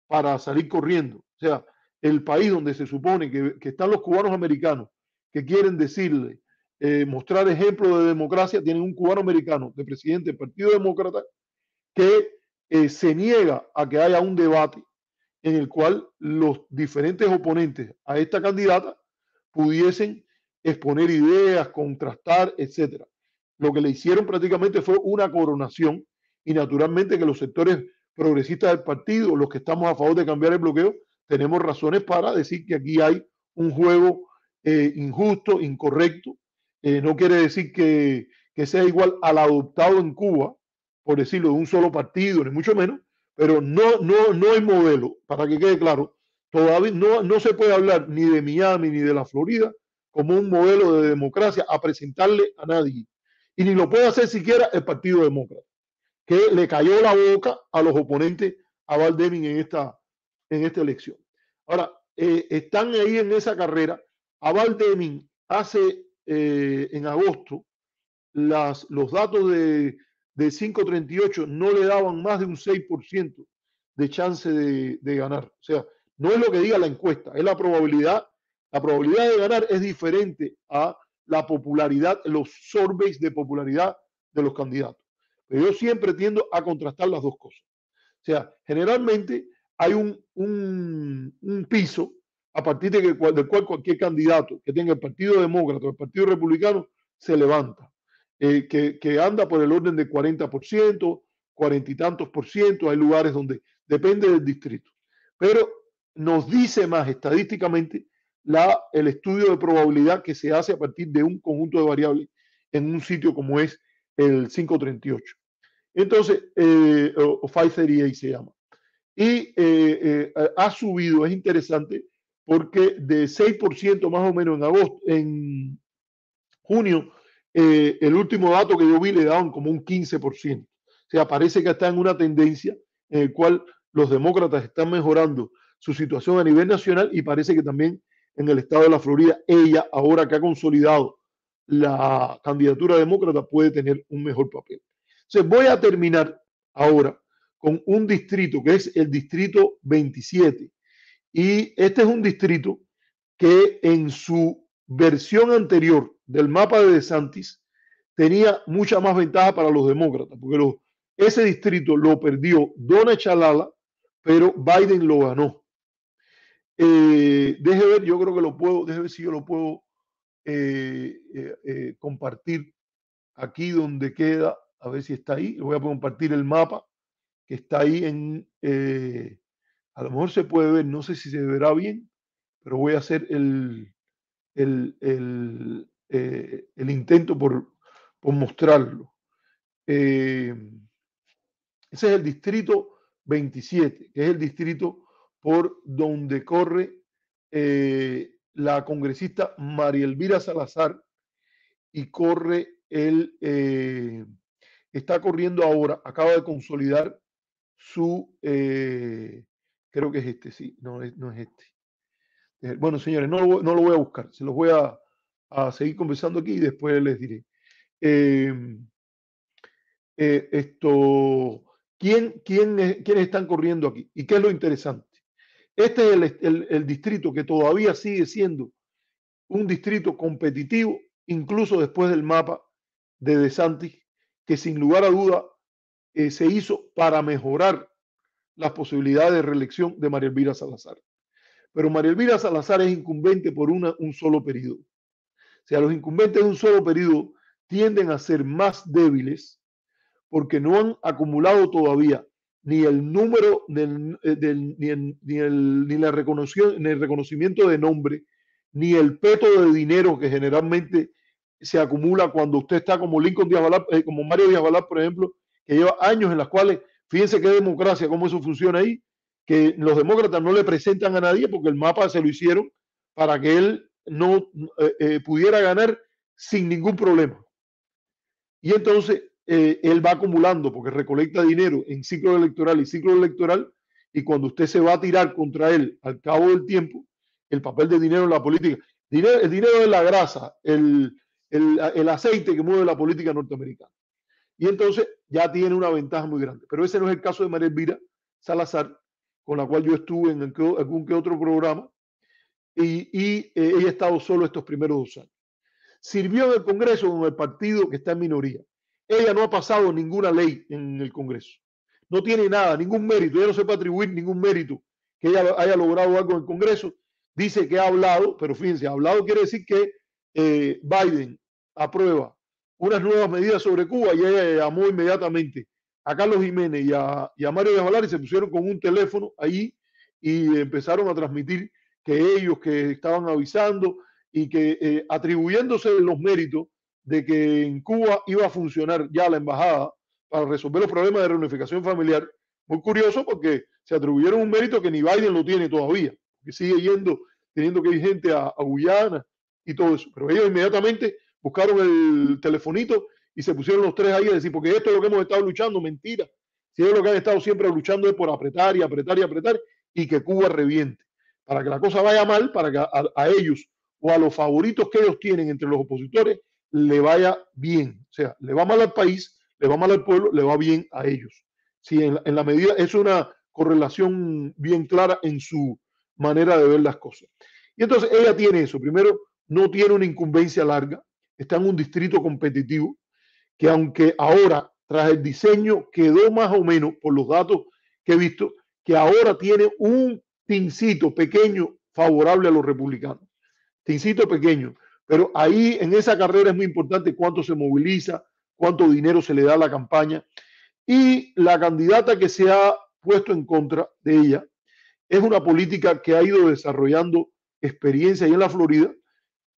para salir corriendo. O sea, el país donde se supone que, están los cubanos americanos que quieren decirle, eh, mostrar ejemplo de democracia, tienen un cubano americano de presidente del Partido Demócrata que eh, se niega a que haya un debate en el cual los diferentes oponentes a esta candidata pudiesen exponer ideas, contrastar, etcétera. Lo que le hicieron prácticamente fue una coronación y naturalmente que los sectores progresistas del partido, los que estamos a favor de cambiar el bloqueo, tenemos razones para decir que aquí hay un juego eh, injusto, incorrecto. Eh, no quiere decir que, que sea igual al adoptado en Cuba, por decirlo, de un solo partido, ni mucho menos, pero no, no, no hay modelo, para que quede claro, todavía no, no se puede hablar ni de Miami ni de la Florida como un modelo de democracia a presentarle a nadie. Y ni lo puede hacer siquiera el Partido Demócrata, que le cayó la boca a los oponentes a Val en esta, en esta elección. Ahora, eh, están ahí en esa carrera. A Val hace eh, en agosto los datos de de 5.38 no le daban más de un 6% de chance de, ganar. O sea, no es lo que diga la encuesta, es la probabilidad. La probabilidad de ganar es diferente a la popularidad, los surveys de popularidad de los candidatos. Pero yo siempre tiendo a contrastar las dos cosas. O sea, generalmente hay un, piso a partir de que, del cual cualquier candidato que tenga el Partido Demócrata o el Partido Republicano se levanta. Eh, que, anda por el orden de 40%, cuarenta y tantos por ciento, hay lugares donde depende del distrito. Pero nos dice más estadísticamente la, el estudio de probabilidad que se hace a partir de un conjunto de variables en un sitio como es el 538. Entonces, eh, o 538 se llama. Y eh, ha subido, es interesante, porque de 6% más o menos en agosto, en junio eh, el último dato que yo vi le daban como un 15%. O sea, parece que está en una tendencia en el cual los demócratas están mejorando su situación a nivel nacional y parece que también en el estado de la Florida, ella, ahora que ha consolidado la candidatura demócrata, puede tener un mejor papel. Entonces, voy a terminar ahora con un distrito que es el distrito 27. Y este es un distrito que en su versión anterior del mapa de DeSantis tenía mucha más ventaja para los demócratas, porque ese distrito lo perdió Donna Chalala, pero Biden lo ganó. Eh, deje ver, yo creo que lo puedo, deje ver si yo lo puedo eh, eh, compartir aquí donde queda, a ver si está ahí. Voy a compartir el mapa que está ahí en, a lo mejor se puede ver, no sé si se verá bien, pero voy a hacer el, el, eh, el intento por, mostrarlo. Eh, ese es el distrito 27, que es el distrito por donde corre eh, la congresista María Elvira Salazar y corre el, está corriendo ahora, acaba de consolidar su, creo que es este, sí, no, es, no es este. Bueno, señores, no no lo voy a buscar, se los voy a, a seguir conversando aquí y después les diré. Em, eh, esto, ¿quién, quién ¿Quiénes están corriendo aquí? ¿Y qué es lo interesante? Este es el, el, distrito que todavía sigue siendo un distrito competitivo, incluso después del mapa de DeSantis, que sin lugar a duda eh, se hizo para mejorar las posibilidades de reelección de María Elvira Salazar. pero María Elvira Salazar es incumbente por una, un solo periodo. O sea, los incumbentes de un solo periodo tienden a ser más débiles porque no han acumulado todavía ni el número del, eh, ni, el, ni, el, ni, ni el reconocimiento de nombre, ni el peto de dinero que generalmente se acumula cuando usted está como Lincoln Díaz eh, como Mario Díaz Balart, por ejemplo, que lleva años en las cuales, fíjense qué democracia, cómo eso funciona ahí, que los demócratas no le presentan a nadie porque el mapa se lo hicieron para que él no eh, pudiera ganar sin ningún problema. Y entonces eh, él va acumulando porque recolecta dinero en ciclo electoral y ciclo electoral y cuando usted se va a tirar contra él al cabo del tiempo, el papel de dinero en la política, el dinero es la grasa, el, el, el aceite que mueve la política norteamericana. Y entonces ya tiene una ventaja muy grande. Pero ese no es el caso de María Elvira Salazar, con la cual yo estuve en algún que otro programa, y, y eh, ella ha estado solo estos primeros dos años. Sirvió en el Congreso con el partido que está en minoría. Ella no ha pasado ninguna ley en el Congreso. No tiene nada, ningún mérito. Ella no se puede atribuir ningún mérito que ella haya logrado algo en el Congreso. Dice que ha hablado, pero fíjense, ha hablado quiere decir que eh, Biden aprueba unas nuevas medidas sobre Cuba y ella llamó inmediatamente a Carlos Jiménez y a, y a Mario y se pusieron con un teléfono ahí y empezaron a transmitir que ellos que estaban avisando y que eh, atribuyéndose los méritos de que en Cuba iba a funcionar ya la embajada para resolver los problemas de reunificación familiar. Muy curioso porque se atribuyeron un mérito que ni Biden lo tiene todavía, que sigue yendo, teniendo que ir gente a, a Guyana y todo eso. Pero ellos inmediatamente buscaron el telefonito y se pusieron los tres ahí a decir, porque esto es lo que hemos estado luchando, mentira. Si ellos lo que han estado siempre luchando es por apretar y apretar y apretar y que Cuba reviente. Para que la cosa vaya mal, para que a ellos o a los favoritos que ellos tienen entre los opositores le vaya bien. O sea, le va mal al país, le va mal al pueblo, le va bien a ellos. Si en, la medida es una correlación bien clara en su manera de ver las cosas. Y entonces ella tiene eso. Primero, no tiene una incumbencia larga, está en un distrito competitivo que aunque ahora, tras el diseño, quedó más o menos, por los datos que he visto, que ahora tiene un pincito pequeño favorable a los republicanos. Tincito pequeño. Pero ahí en esa carrera es muy importante cuánto se moviliza, cuánto dinero se le da a la campaña. Y la candidata que se ha puesto en contra de ella es una política que ha ido desarrollando experiencia ahí en la Florida.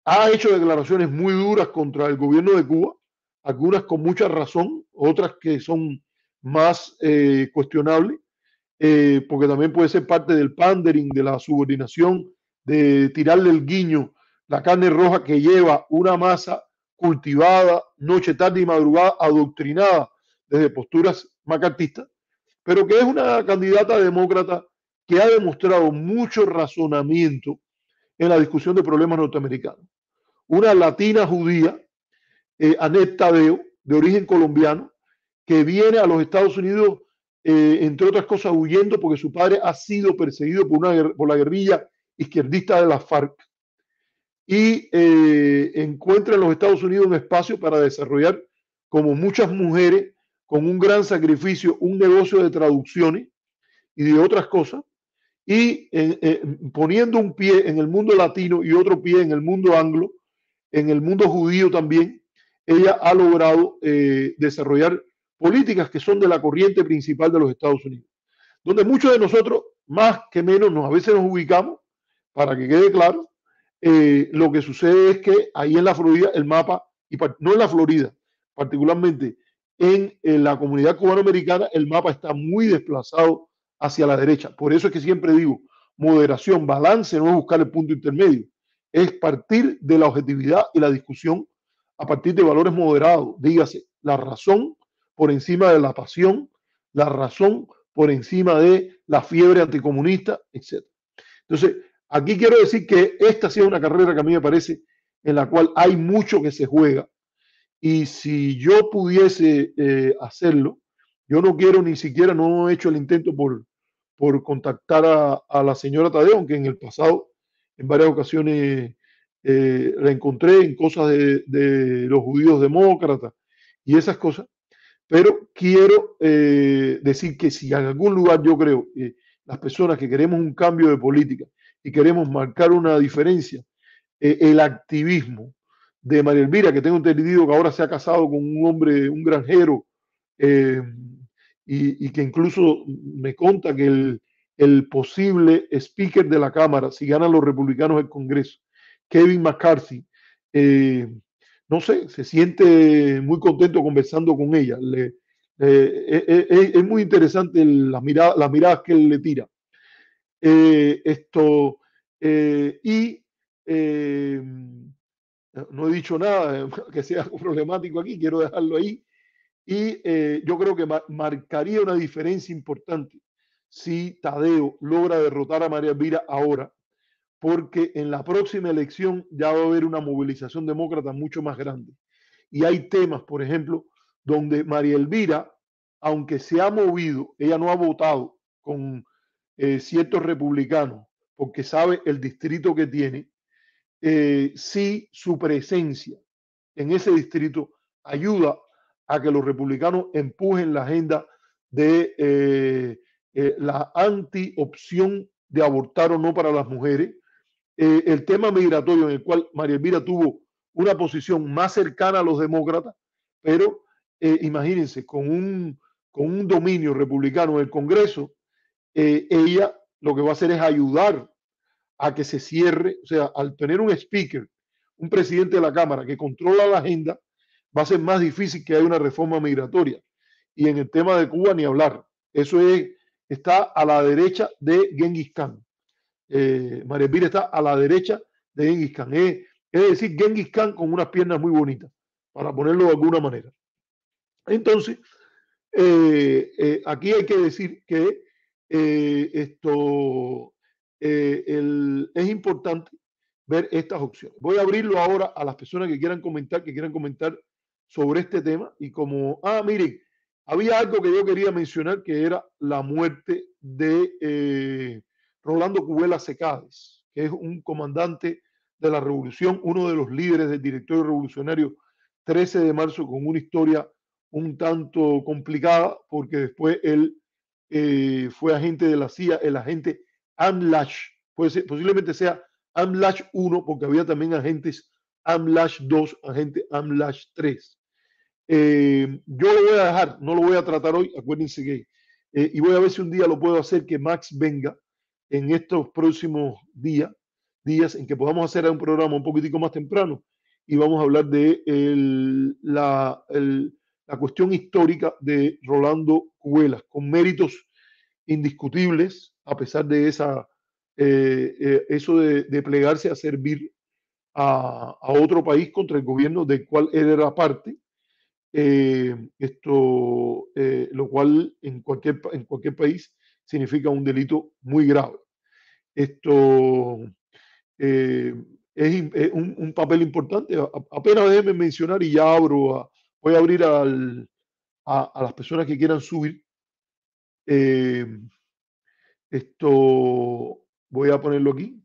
Ha hecho declaraciones muy duras contra el gobierno de Cuba, algunas con mucha razón, otras que son más eh, cuestionables, eh, porque también puede ser parte del pandering, de la subordinación, de tirarle el guiño la carne roja que lleva una masa cultivada noche, tarde y madrugada, adoctrinada desde posturas macartistas, pero que es una candidata demócrata que ha demostrado mucho razonamiento en la discusión de problemas norteamericanos. Una latina judía, eh, Tadeo, de origen colombiano, que viene a los Estados Unidos, eh, entre otras cosas, huyendo porque su padre ha sido perseguido por, una, por la guerrilla izquierdista de la FARC y eh, encuentra en los Estados Unidos un espacio para desarrollar, como muchas mujeres, con un gran sacrificio, un negocio de traducciones y de otras cosas, y eh, eh, poniendo un pie en el mundo latino y otro pie en el mundo anglo, en el mundo judío también, ella ha logrado desarrollar políticas que son de la corriente principal de los Estados Unidos, donde muchos de nosotros, más que menos, nos, a veces nos ubicamos, para que quede claro, eh, lo que sucede es que ahí en la Florida el mapa, y no en la Florida, particularmente en, la comunidad cubanoamericana, el mapa está muy desplazado hacia la derecha. Por eso es que siempre digo, moderación, balance, no es buscar el punto intermedio, es partir de la objetividad y la discusión a partir de valores moderados. Dígase, la razón por encima de la pasión, la razón por encima de la fiebre anticomunista, etc. Entonces, Aquí quiero decir que esta ha sido una carrera que a mí me parece en la cual hay mucho que se juega. Y si yo pudiese eh, hacerlo, yo no quiero ni siquiera, no he hecho el intento por, por contactar a, la señora Tadeo, aunque en el pasado en varias ocasiones eh, la encontré en cosas de, los judíos demócratas y esas cosas. Pero quiero eh, decir que si en algún lugar yo creo que las personas que queremos un cambio de política y queremos marcar una diferencia, eh, el activismo de María Elvira, que tengo entendido que ahora se ha casado con un hombre, un granjero, eh, y, que incluso me conta que el, el, posible speaker de la Cámara, si ganan los republicanos el Congreso, Kevin McCarthy, eh, no sé, se siente muy contento conversando con ella. Le, es, muy interesante las miradas, las miradas que él le tira. esto, y no he dicho nada que sea problemático aquí, quiero dejarlo ahí. Y eh, yo creo que marcaría una diferencia importante si Tadeo logra derrotar a María Elvira ahora, porque en la próxima elección ya va a haber una movilización demócrata mucho más grande. Y hay temas, por ejemplo, donde María Elvira, aunque se ha movido, ella no ha votado con eh, ciertos republicanos, porque sabe el distrito que tiene, eh, si su presencia en ese distrito ayuda a que los republicanos empujen la agenda de eh, eh, la anti-opción de abortar o no para las mujeres, el tema migratorio en el cual María Elvira tuvo una posición más cercana a los demócratas, pero imagínense, con un, con un dominio republicano en el Congreso, ella lo que va a hacer es ayudar a que se cierre, o sea, al tener un speaker, un presidente de la Cámara que controla la agenda, va a ser más difícil que haya una reforma migratoria. Y en el tema de Cuba ni hablar. Eso es, está a la derecha de Genghis Khan. Eh, María está a la derecha de Genghis Khan. Es, decir, Genghis Khan con unas piernas muy bonitas, para ponerlo de alguna manera. Entonces, eh, eh, aquí hay que decir que esto eh, es importante ver estas opciones. Voy a abrirlo ahora a las personas que quieran comentar, que quieran comentar sobre este tema. Y como, ah, miren, había algo que yo quería mencionar que era la muerte de eh, Rolando Cubela Secades, que es un comandante de la revolución, uno de los líderes del directorio revolucionario 13 de marzo, con una historia un tanto complicada, porque después él eh, fue agente de la CIA, el agente AMLASH, posiblemente sea AMLASH 1, porque había también agentes AMLASH 2, agente AMLASH 3. Eh, yo lo voy a dejar, no lo voy a tratar hoy, acuérdense que, eh, y voy a ver si un día lo puedo hacer que Max venga en estos próximos días, días en que podamos hacer un programa un poquitico más temprano y vamos a hablar de la, cuestión histórica de Rolando Cuelas, con méritos indiscutibles, a pesar de esa, eh, eh, eso de, plegarse a servir a, otro país contra el gobierno del cual él era parte, eh, esto, lo cual en cualquier, en cualquier país significa un delito muy grave. Esto es, un, papel importante. apenas déjenme mencionar y ya abro, voy a abrir al, a, a, las personas que quieran subir. Esto voy a ponerlo aquí.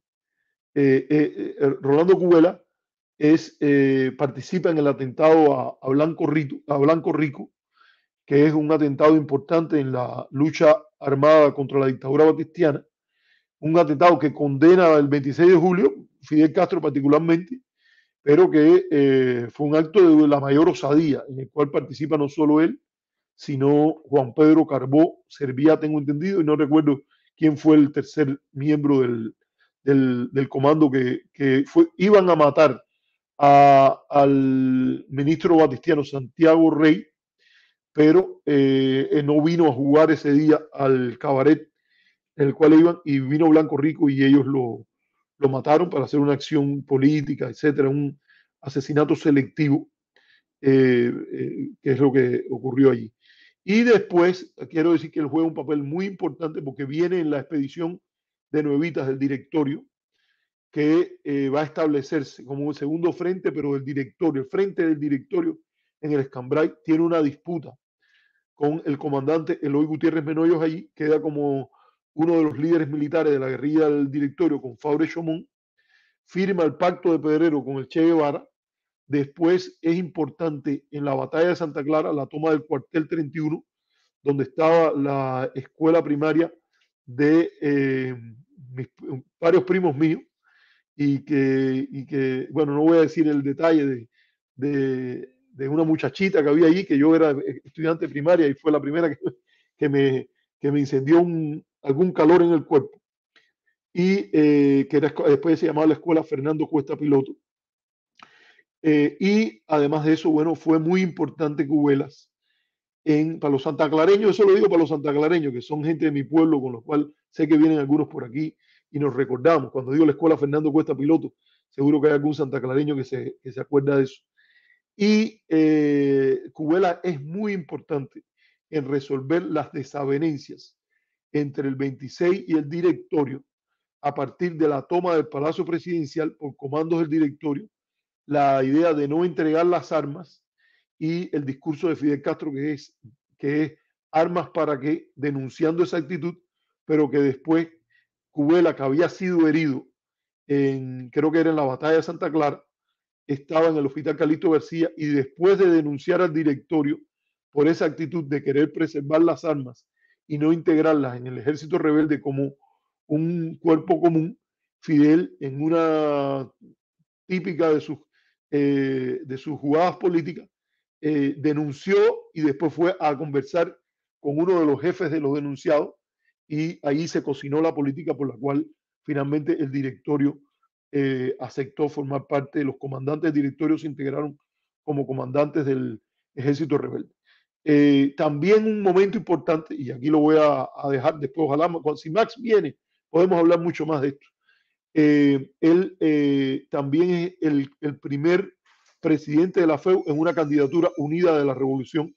Eh, eh, eh, Rolando Cubela es, participa en el atentado a, Blanco Rico, que es un atentado importante en la lucha armada contra la dictadura batistiana. Un atentado que condena el 26 de julio, Fidel Castro particularmente, pero que fue un acto de la mayor osadía, en el cual participa no solo él, sino Juan Pedro Carbó, servía, tengo entendido, y no recuerdo quién fue el tercer miembro del, del, comando que, fue, iban a matar al ministro batistiano Santiago Rey, pero eh, no vino a jugar ese día al cabaret en el cual iban y vino Blanco Rico y ellos lo, mataron para hacer una acción política, etcétera, un asesinato selectivo, eh, eh, que es lo que ocurrió allí. Y después, quiero decir que él juega un papel muy importante porque viene en la expedición de Nuevitas del directorio, que eh, va a establecerse como un segundo frente, pero el directorio, el frente del directorio en el Escambray, tiene una disputa con el comandante Eloy Gutiérrez Menoyos allí, queda como uno de los líderes militares de la guerrilla del directorio con Fabre Chomón, firma el pacto de Pedrero con el Che Guevara, Después es importante en la batalla de Santa Clara la toma del cuartel 31, donde estaba la escuela primaria de, eh, varios primos míos y que, y bueno, no voy a decir el detalle de, de, una muchachita que había allí, que yo era estudiante primaria y fue la primera que, me, que me incendió algún calor en el cuerpo. Y eh, que después se llamaba la escuela Fernando Cuesta Piloto. Eh, y además de eso, bueno, fue muy importante Cubelas en, para los santaclareños, eso lo digo para los santaclareños, que son gente de mi pueblo, con los cuales sé que vienen algunos por aquí y nos recordamos. Cuando digo la escuela Fernando Cuesta Piloto, seguro que hay algún santaclareño que se, que se acuerda de eso. Y eh, Cubela es muy importante en resolver las desavenencias entre el 26 y el directorio a partir de la toma del Palacio Presidencial por comandos del directorio, la idea de no entregar las armas y el discurso de Fidel Castro que es, que es armas para que, denunciando esa actitud, pero que después Cubela, que había sido herido en, creo que era en la batalla de Santa Clara, estaba en el hospital Calixto García y después de denunciar al directorio por esa actitud de querer preservar las armas y no integrarlas en el ejército rebelde como un cuerpo común, Fidel en una típica de sus, eh, de sus jugadas políticas, eh, denunció y después fue a conversar con uno de los jefes de los denunciados y ahí se cocinó la política por la cual finalmente el directorio eh, aceptó formar parte, los comandantes del directorio se integraron como comandantes del ejército rebelde. Eh, también un momento importante, y aquí lo voy a, dejar después, ojalá, si Max viene, podemos hablar mucho más de esto. Eh, él eh, también es el, primer presidente de la FEU en una candidatura unida de la revolución,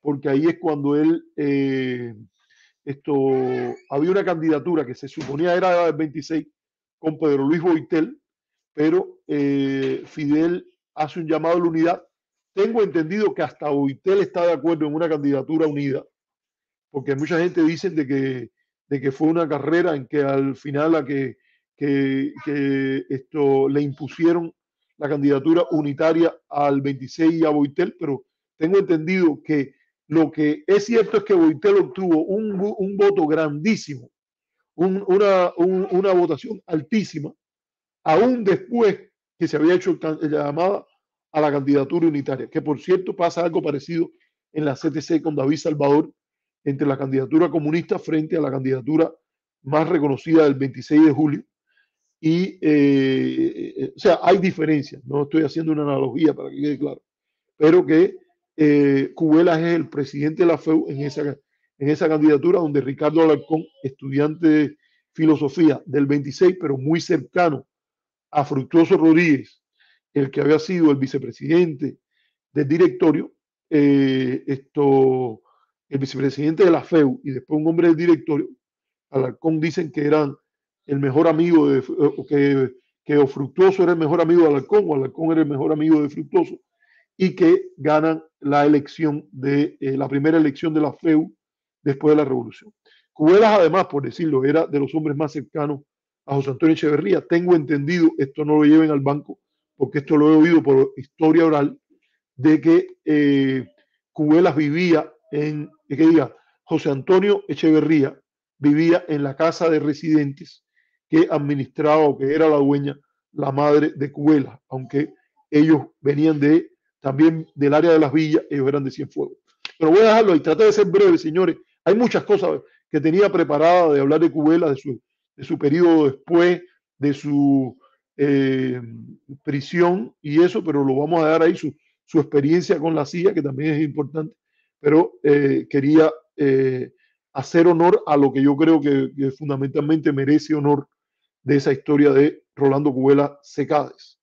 porque ahí es cuando él, esto, había una candidatura que se suponía era del 26 con Pedro Luis Boitel, pero Fidel hace un llamado a la unidad. Tengo entendido que hasta Boitel está de acuerdo en una candidatura unida, porque mucha gente dice de que, de que fue una carrera en que al final a que, que esto le impusieron la candidatura unitaria al 26 y a Boitel, pero tengo entendido que lo que es cierto es que Boitel obtuvo un, un voto grandísimo, un, una, un, una votación altísima, aún después que se había hecho la llamada a la candidatura unitaria, que por cierto pasa algo parecido en la CTC con David Salvador entre la candidatura comunista frente a la candidatura más reconocida del 26 de julio. Y, eh, eh, o sea, hay diferencias, no estoy haciendo una analogía para que quede claro, pero que eh, Cubelas es el presidente de la FEU en esa, en esa candidatura, donde Ricardo Alarcón, estudiante de filosofía del 26, pero muy cercano a Fructuoso Rodríguez, el que había sido el vicepresidente del directorio, eh, esto, el vicepresidente de la FEU y después un hombre del directorio, Alarcón dicen que eran el mejor amigo de, que, que Fructuoso era el mejor amigo de Alarcón o Alarcón era el mejor amigo de Fructuoso y que ganan la elección de eh, la primera elección de la FEU después de la revolución. Cubelas, además, por decirlo, era de los hombres más cercanos a José Antonio Echeverría. Tengo entendido, esto no lo lleven al banco, porque esto lo he oído por historia oral, de que eh, vivía en, que diga, José Antonio Echeverría vivía en la casa de residentes que administraba o que era la dueña la madre de Cubelas, aunque ellos venían de también del área de las villas, ellos eran de Cienfuegos. Pero voy a dejarlo y tratar de ser breve, señores. Hay muchas cosas que tenía preparada de hablar de Cubelas, de su, de su periodo después, de su eh, prisión y eso, pero lo vamos a dar ahí, su, su, experiencia con la CIA, que también es importante, pero eh, quería eh, hacer honor a lo que yo creo que, fundamentalmente merece honor de esa historia de Rolando Cubela Secades.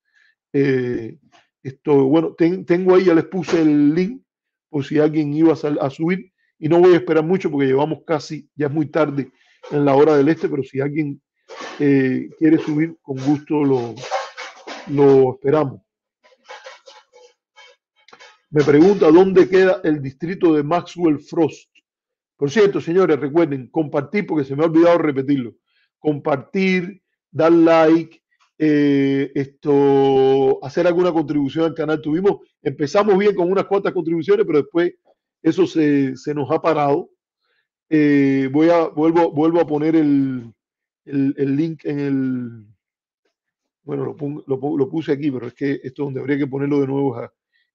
esto, bueno, ten, tengo ahí, ya les puse el link por si alguien iba a, a subir y no voy a esperar mucho porque llevamos casi, ya es muy tarde en la hora del este, pero si alguien eh, quiere subir, con gusto lo, lo esperamos. Me pregunta dónde queda el distrito de Maxwell Frost. Por cierto, señores, recuerden compartir, porque se me ha olvidado repetirlo. Compartir, dar like, eh, esto, hacer alguna contribución al canal. Tuvimos, empezamos bien con unas cuantas contribuciones, pero después eso se, se nos ha parado. Eh, voy a, vuelvo, vuelvo a poner el, el, link en el, bueno, lo, lo, puse aquí, pero es que esto donde habría que ponerlo de nuevo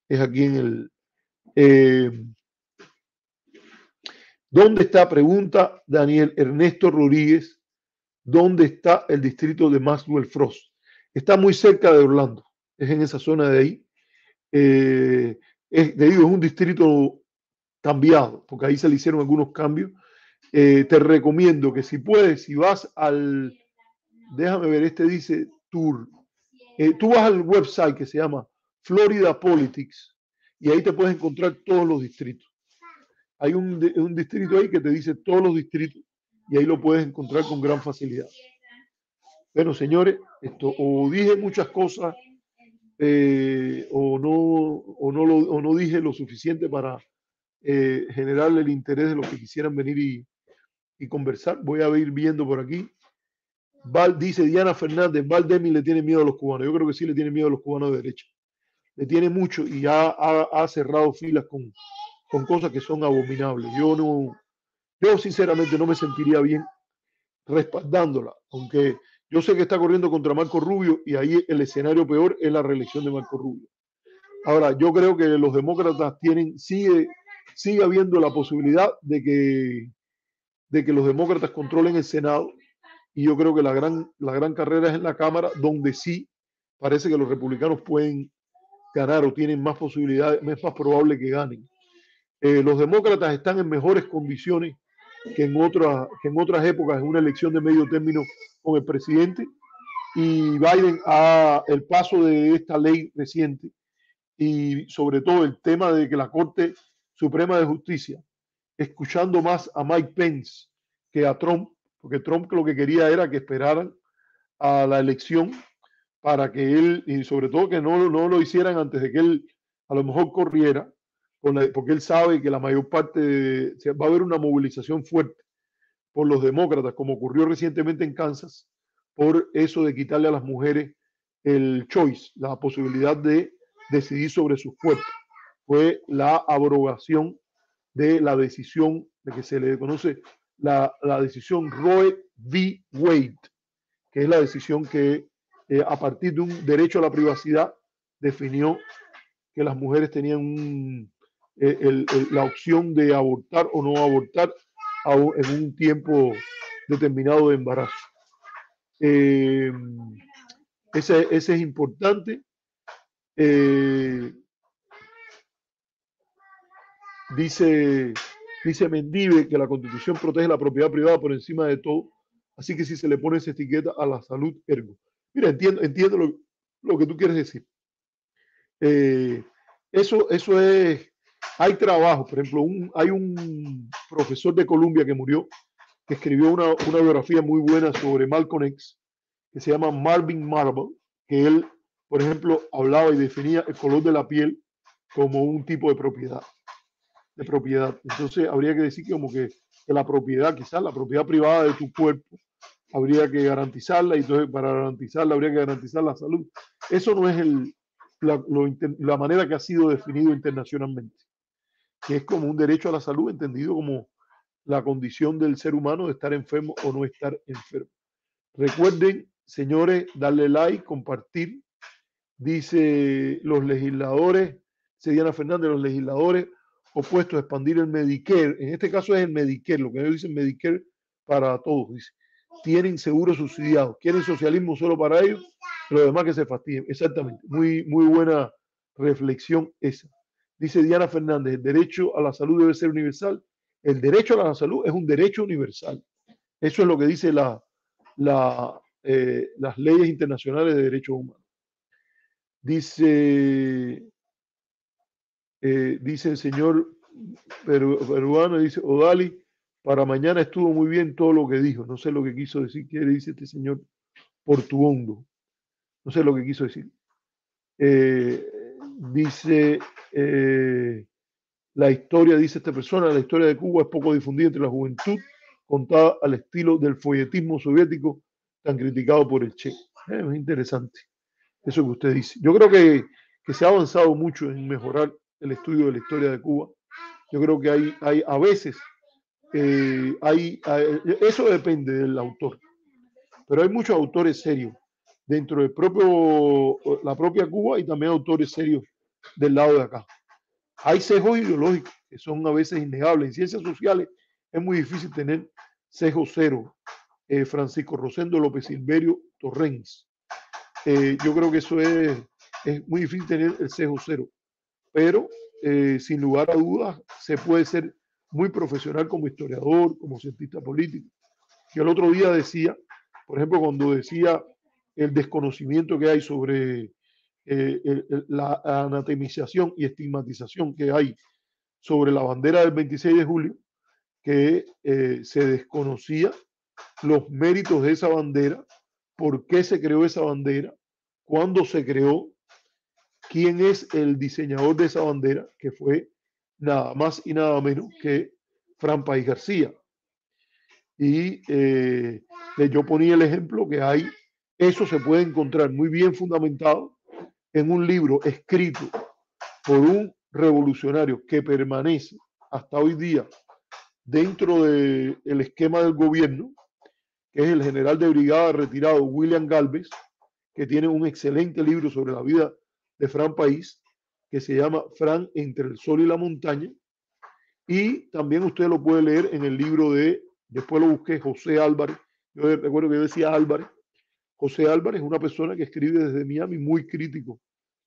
es aquí en el... eh, ¿Dónde está? Pregunta Daniel Ernesto Rodríguez. ¿Dónde está el distrito de Maxwell Frost? Está muy cerca de Orlando. Es en esa zona de ahí. Eh, es, te digo, es un distrito cambiado, porque ahí se le hicieron algunos cambios. Eh, te recomiendo que si puedes, si vas al, déjame ver, este dice tour, Eh, tú vas al website que se llama Florida Politics y ahí te puedes encontrar todos los distritos. Hay un distrito ahí que te dice todos los distritos y ahí lo puedes encontrar con gran facilidad. Bueno, señores, esto o dije muchas cosas eh, o, no, o, no lo, o no dije lo suficiente para eh, generarle el interés de los que quisieran venir y, y conversar. Voy a ir viendo por aquí. Val, dice Diana Fernández, Valdemi le tiene miedo a los cubanos. Yo creo que sí le tiene miedo a los cubanos de derecha. Le tiene mucho y ha, ha- ha cerrado filas con, con cosas que son abominables. Yo no, yo sinceramente no me sentiría bien respaldándola, aunque yo sé que está corriendo contra Marco Rubio y ahí el escenario peor es la reelección de Marco Rubio. Ahora, yo creo que los demócratas tienen, sigue, sigue habiendo la posibilidad de que, de que los demócratas controlen el Senado y yo creo que la gran, la gran carrera es en la Cámara, donde sí parece que los republicanos pueden ganar o tienen más posibilidades, es más probable que ganen. Eh, los demócratas están en mejores condiciones que en, otras que en otras épocas, en una elección de medio término con el presidente, y Biden a el paso de esta ley reciente y sobre todo el tema de que la Corte Suprema de Justicia, escuchando más a Mike Pence que a Trump, porque Trump lo que quería era que esperaran a la elección para que él, y sobre todo que no, no lo hicieran antes de que él a lo mejor corriera, con la- porque él sabe que la mayor parte de- se- va a haber una movilización fuerte por los demócratas, como ocurrió recientemente en Kansas, por eso de quitarle a las mujeres el choice, la posibilidad de decidir sobre sus cuerpos. Fue la abrogación de la decisión de que se le conoce la, la decisión Roe v. Wade, que es la decisión que eh, a partir de un derecho a la privacidad definió que las mujeres tenían un- eh, la opción de abortar o no abortar en un tiempo determinado de embarazo. Eh, ese, ese es importante. Eh, dice, dice Mendive que la constitución protege la propiedad privada por encima de todo. Así que si se le pone esa etiqueta a la salud, ergo. Mira, entiendo, entiendo lo, lo que tú quieres decir. Eh, eso, eso es, hay trabajo. Por ejemplo, un- hay un profesor de Columbia que murió, que escribió una, biografía muy buena sobre Malcolm X, que se llama Marvin Marble, que él, por ejemplo, hablaba y definía el color de la piel como un tipo de propiedad. De propiedad. Entonces, habría que decir que como que, la propiedad, quizás la propiedad privada de tu cuerpo, habría que garantizarla y entonces para garantizarla habría que garantizar la salud. Eso no es el, la manera que ha sido definido internacionalmente, que es como un derecho a la salud entendido como la condición del ser humano de estar enfermo o no estar enfermo. Recuerden, señores, darle like, compartir. Dice los legisladores, Diana Fernández, los legisladores opuestos a expandir el Medicare. En este caso es el Medicare, lo que ellos dicen Medicare para todos. Dice, tienen seguro subsidiado, quieren socialismo solo para ellos, los demás que se fastidien. Exactamente, muy, muy buena reflexión esa. Dice Diana Fernández, el derecho a la salud debe ser universal. El derecho a la salud es un derecho universal. Eso es lo que dice la, eh, las leyes internacionales de derechos humanos. Dice, eh, dice el señor peru- peruano, dice Odali, para mañana estuvo muy bien todo lo que dijo. No sé lo que quiso decir, quiere dice este señor Portuondo. No sé lo que quiso decir. Eh, dice eh, la historia, dice esta persona, la historia de Cuba es poco difundida entre la juventud, contada al estilo del folletismo soviético tan criticado por el Che. Eh, es interesante eso que usted dice. Yo creo que, que se ha avanzado mucho en mejorar el estudio de la historia de Cuba. Yo creo que hay, hay a veces, eh, hay, hay- eso depende del autor. pero hay muchos autores serios dentro del propio, la propia Cuba y también autores serios del lado de acá. Hay sesgos ideológicos que son a veces innegables. En ciencias sociales es muy difícil tener sesgo cero. Eh, Francisco Rosendo López Silverio Torrens. Eh, yo creo que eso es, es, muy difícil tener el sesgo cero, pero eh, sin lugar a dudas se puede ser muy profesional como historiador, como cientista político. Yo el otro día decía, por ejemplo, cuando decía el desconocimiento que hay sobre eh, la anatemización y estigmatización que hay sobre la bandera del 26 de julio, que eh, se desconocía los méritos de esa bandera, por qué se creó esa bandera, cuándo se creó, quién es el diseñador de esa bandera, que fue nada más y nada menos que Fran País García. Y eh, yo ponía el ejemplo que hay, eso se puede encontrar muy bien fundamentado en un libro escrito por un revolucionario que permanece hasta hoy día dentro del esquema del gobierno, que es el general de brigada retirado William Galvez, que tiene un excelente libro sobre la vida de Fran País, que se llama Fran entre el sol y la montaña. Y también usted lo puede leer en el libro de, después lo busqué, José Álvarez. Yo recuerdo que decía Álvarez, José Álvarez es una persona que escribe desde Miami muy crítico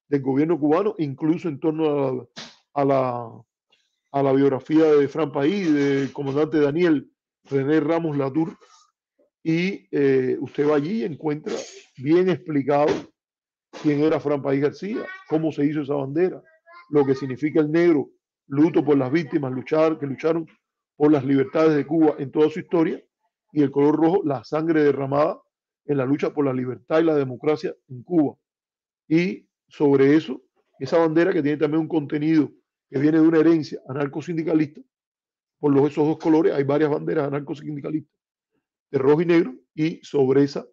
del gobierno cubano, incluso en torno a la, biografía de Fran País, del comandante Daniel René Ramos Latour. Y eh, usted va allí y encuentra bien explicado quién era Fran País García, cómo se hizo esa bandera, lo que significa el negro, luto por las víctimas, luchar, que lucharon por las libertades de Cuba en toda su historia, y el color rojo, la sangre derramada en la lucha por la libertad y la democracia en Cuba. Y sobre eso, esa bandera que tiene también un contenido que viene de una herencia anarcosindicalista, por los, esos dos colores hay varias banderas anarcosindicalistas, de rojo y negro, y sobre esa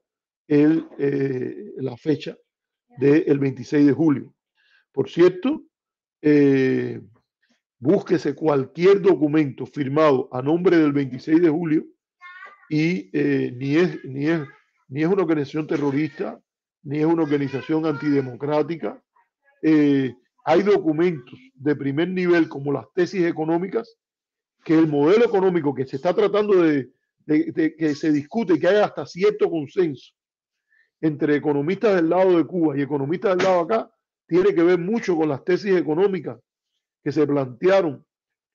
el, eh, la fecha del 26 de julio. Por cierto, eh, búsquese cualquier documento firmado a nombre del 26 de julio y eh, ni, es, ni, es, ni es una organización terrorista, ni es una organización antidemocrática. Eh, hay documentos de primer nivel como las tesis económicas que el modelo económico que se está tratando de, que se discute, que haya hasta cierto consenso entre economistas del lado de Cuba y economistas del lado acá, tiene que ver mucho con las tesis económicas que se plantearon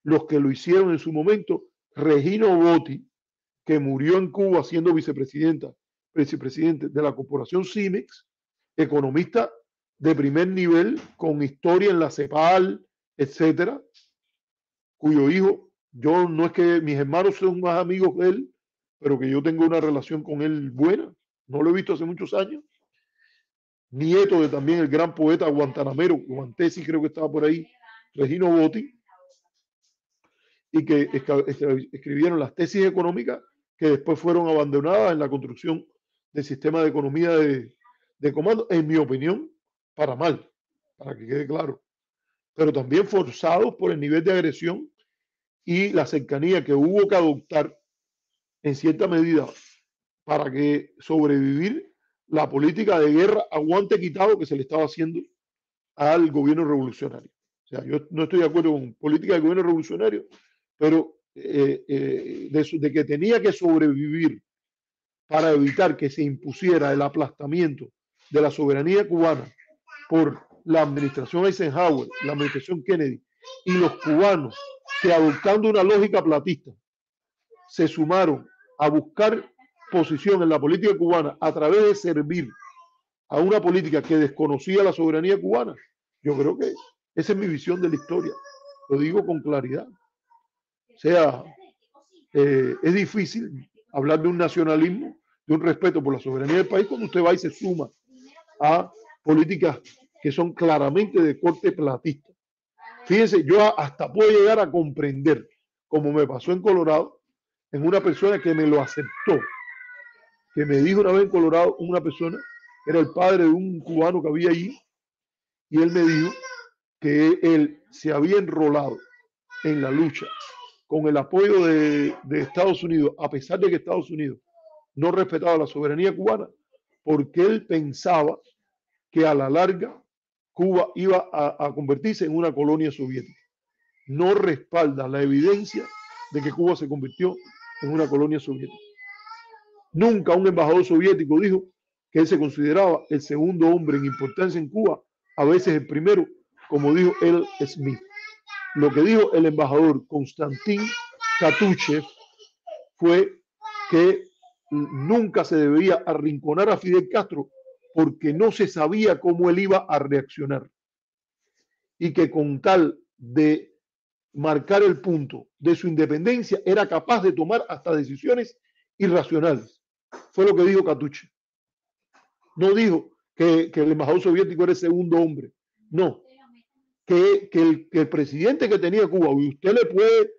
los que lo hicieron en su momento. Regino Botti, que murió en Cuba siendo vicepresidenta vicepresidente de la corporación CIMEX, economista de primer nivel, con historia en la CEPAL, etcétera, cuyo hijo, yo no es que mis hermanos son más amigos de él, pero que yo tengo una relación con él buena, no lo he visto hace muchos años. Nieto de también el gran poeta guantanamero, Guantesi creo que estaba por ahí, Regino Botti, y que escribieron las tesis económicas que después fueron abandonadas en la construcción del sistema de economía de, de comando, en mi opinión, para mal, para que quede claro. Pero también forzados por el nivel de agresión y la cercanía que hubo que adoptar en cierta medida para que sobrevivir la política de guerra aguante quitado que se le estaba haciendo al gobierno revolucionario. O sea, yo no estoy de acuerdo con política de gobierno revolucionario, pero eh, eh, de, que tenía que sobrevivir para evitar que se impusiera el aplastamiento de la soberanía cubana por la administración Eisenhower, la administración Kennedy y los cubanos que adoptando una lógica platista se sumaron a buscar posición en la política cubana a través de servir a una política que desconocía la soberanía cubana, yo creo que esa es mi visión de la historia. Lo digo con claridad. O sea, eh, es difícil hablar de un nacionalismo, de un respeto por la soberanía del país, cuando usted va y se suma a políticas que son claramente de corte platista. Fíjense, yo hasta puedo llegar a comprender, como me pasó en Colorado, en una persona que me lo aceptó, que me dijo una vez en Colorado, una persona, era el padre de un cubano que había allí, y él me dijo que él se había enrolado en la lucha con el apoyo de, Estados Unidos, a pesar de que Estados Unidos no respetaba la soberanía cubana porque él pensaba que a la larga Cuba iba a, convertirse en una colonia soviética. No respalda la evidencia de que Cuba se convirtió en una colonia soviética. Nunca un embajador soviético dijo que él se consideraba el segundo hombre en importancia en Cuba, a veces el primero, como dijo él Smith. Lo que dijo el embajador Konstantin Katuchev fue que nunca se debía arrinconar a Fidel Castro porque no se sabía cómo él iba a reaccionar. Y que con tal de marcar el punto de su independencia era capaz de tomar hasta decisiones irracionales. Fue lo que dijo Catuche. No dijo que, el embajador soviético era el segundo hombre. No. Que, el, presidente que tenía Cuba, y usted le puede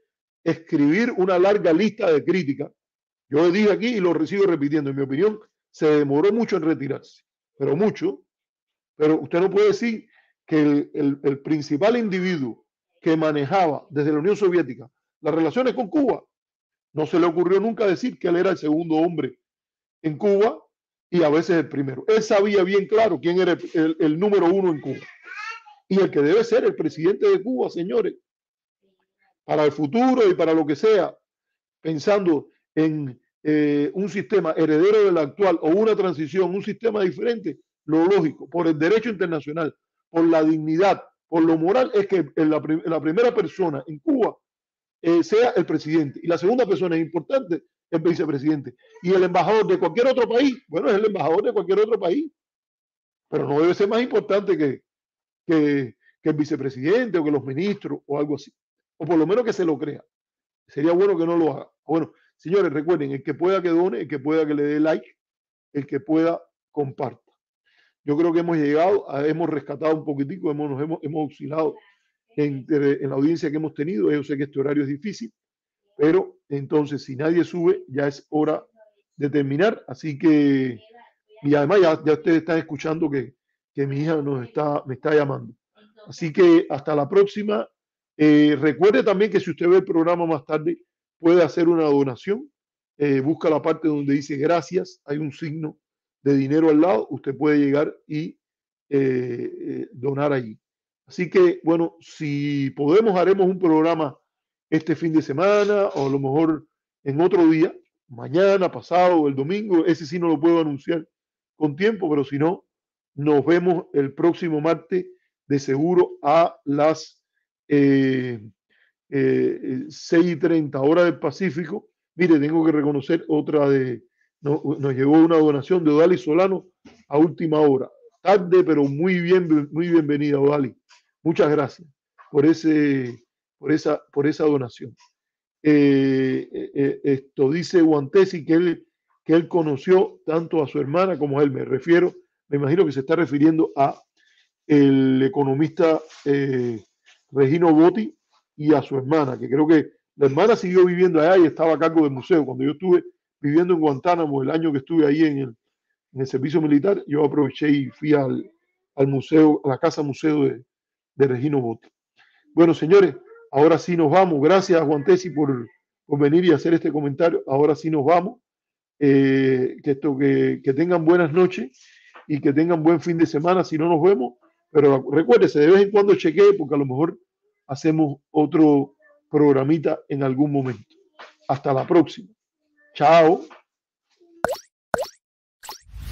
escribir una larga lista de críticas, yo le dije aquí y lo recibo repitiendo, en mi opinión, se demoró mucho en retirarse, pero mucho. Pero usted no puede decir que el, principal individuo que manejaba desde la Unión Soviética las relaciones con Cuba, no se le ocurrió nunca decir que él era el segundo hombre en Cuba y a veces el primero. Él sabía bien claro quién era el, el número uno en Cuba y el que debe ser el presidente de Cuba, señores, para el futuro y para lo que sea, pensando en eh, un sistema heredero del actual o una transición, un sistema diferente, lo lógico, por el derecho internacional, por la dignidad, por lo moral, es que la, la primera persona en Cuba eh, sea el presidente y la segunda persona es importante, el vicepresidente. Y el embajador de cualquier otro país, bueno, es el embajador de cualquier otro país, pero no debe ser más importante que, que, el vicepresidente o que los ministros o algo así, o por lo menos que se lo crea. Sería bueno que no lo haga. Bueno, Señores, recuerden, el que pueda que done, el que pueda que le dé like, el que pueda comparta. Yo creo que hemos llegado, hemos rescatado un poquitico, hemos, nos hemos, hemos oscilado en, en la audiencia que hemos tenido. Yo sé que este horario es difícil, pero entonces si nadie sube, ya es hora de terminar. Así que, y además ya, ya ustedes están escuchando que, que mi hija nos está, me está llamando. Así que hasta la próxima. Eh, recuerde también que si usted ve el programa más tarde, puede hacer una donación. Eh, busca la parte donde dice gracias, hay un signo de dinero al lado, usted puede llegar y eh, eh, donar allí. Así que, bueno, si podemos, haremos un programa este fin de semana o a lo mejor en otro día, mañana, pasado, el domingo, ese sí no lo puedo anunciar con tiempo, pero si no, nos vemos el próximo martes de seguro a las eh, 6.30 hora del Pacífico. Mire, tengo que reconocer otra de, nos llegó una donación de Odali Solano a última hora. Tarde, pero muy bien, muy bienvenida, Odali. Muchas gracias por, ese, por, esa, por esa donación. Eh, eh, eh, esto dice Guantesi que él, que él conoció tanto a su hermana como a él. Me refiero, me imagino que se está refiriendo a el economista Regino Botti, y a su hermana, que creo que la hermana siguió viviendo allá y estaba a cargo del museo. Cuando yo estuve viviendo en Guantánamo, el año que estuve ahí en el, en el servicio militar, yo aproveché y fui al, al museo, a la casa museo de, de Regino Botti. Bueno, señores, ahora sí nos vamos. Gracias, Juan Tesi, por, por venir y hacer este comentario. Ahora sí nos vamos. Eh, que, esto, que, que tengan buenas noches y que tengan buen fin de semana si no nos vemos. Pero recuérdese, de vez en cuando chequee, porque a lo mejor hacemos otro programita en algún momento. Hasta la próxima. Chao.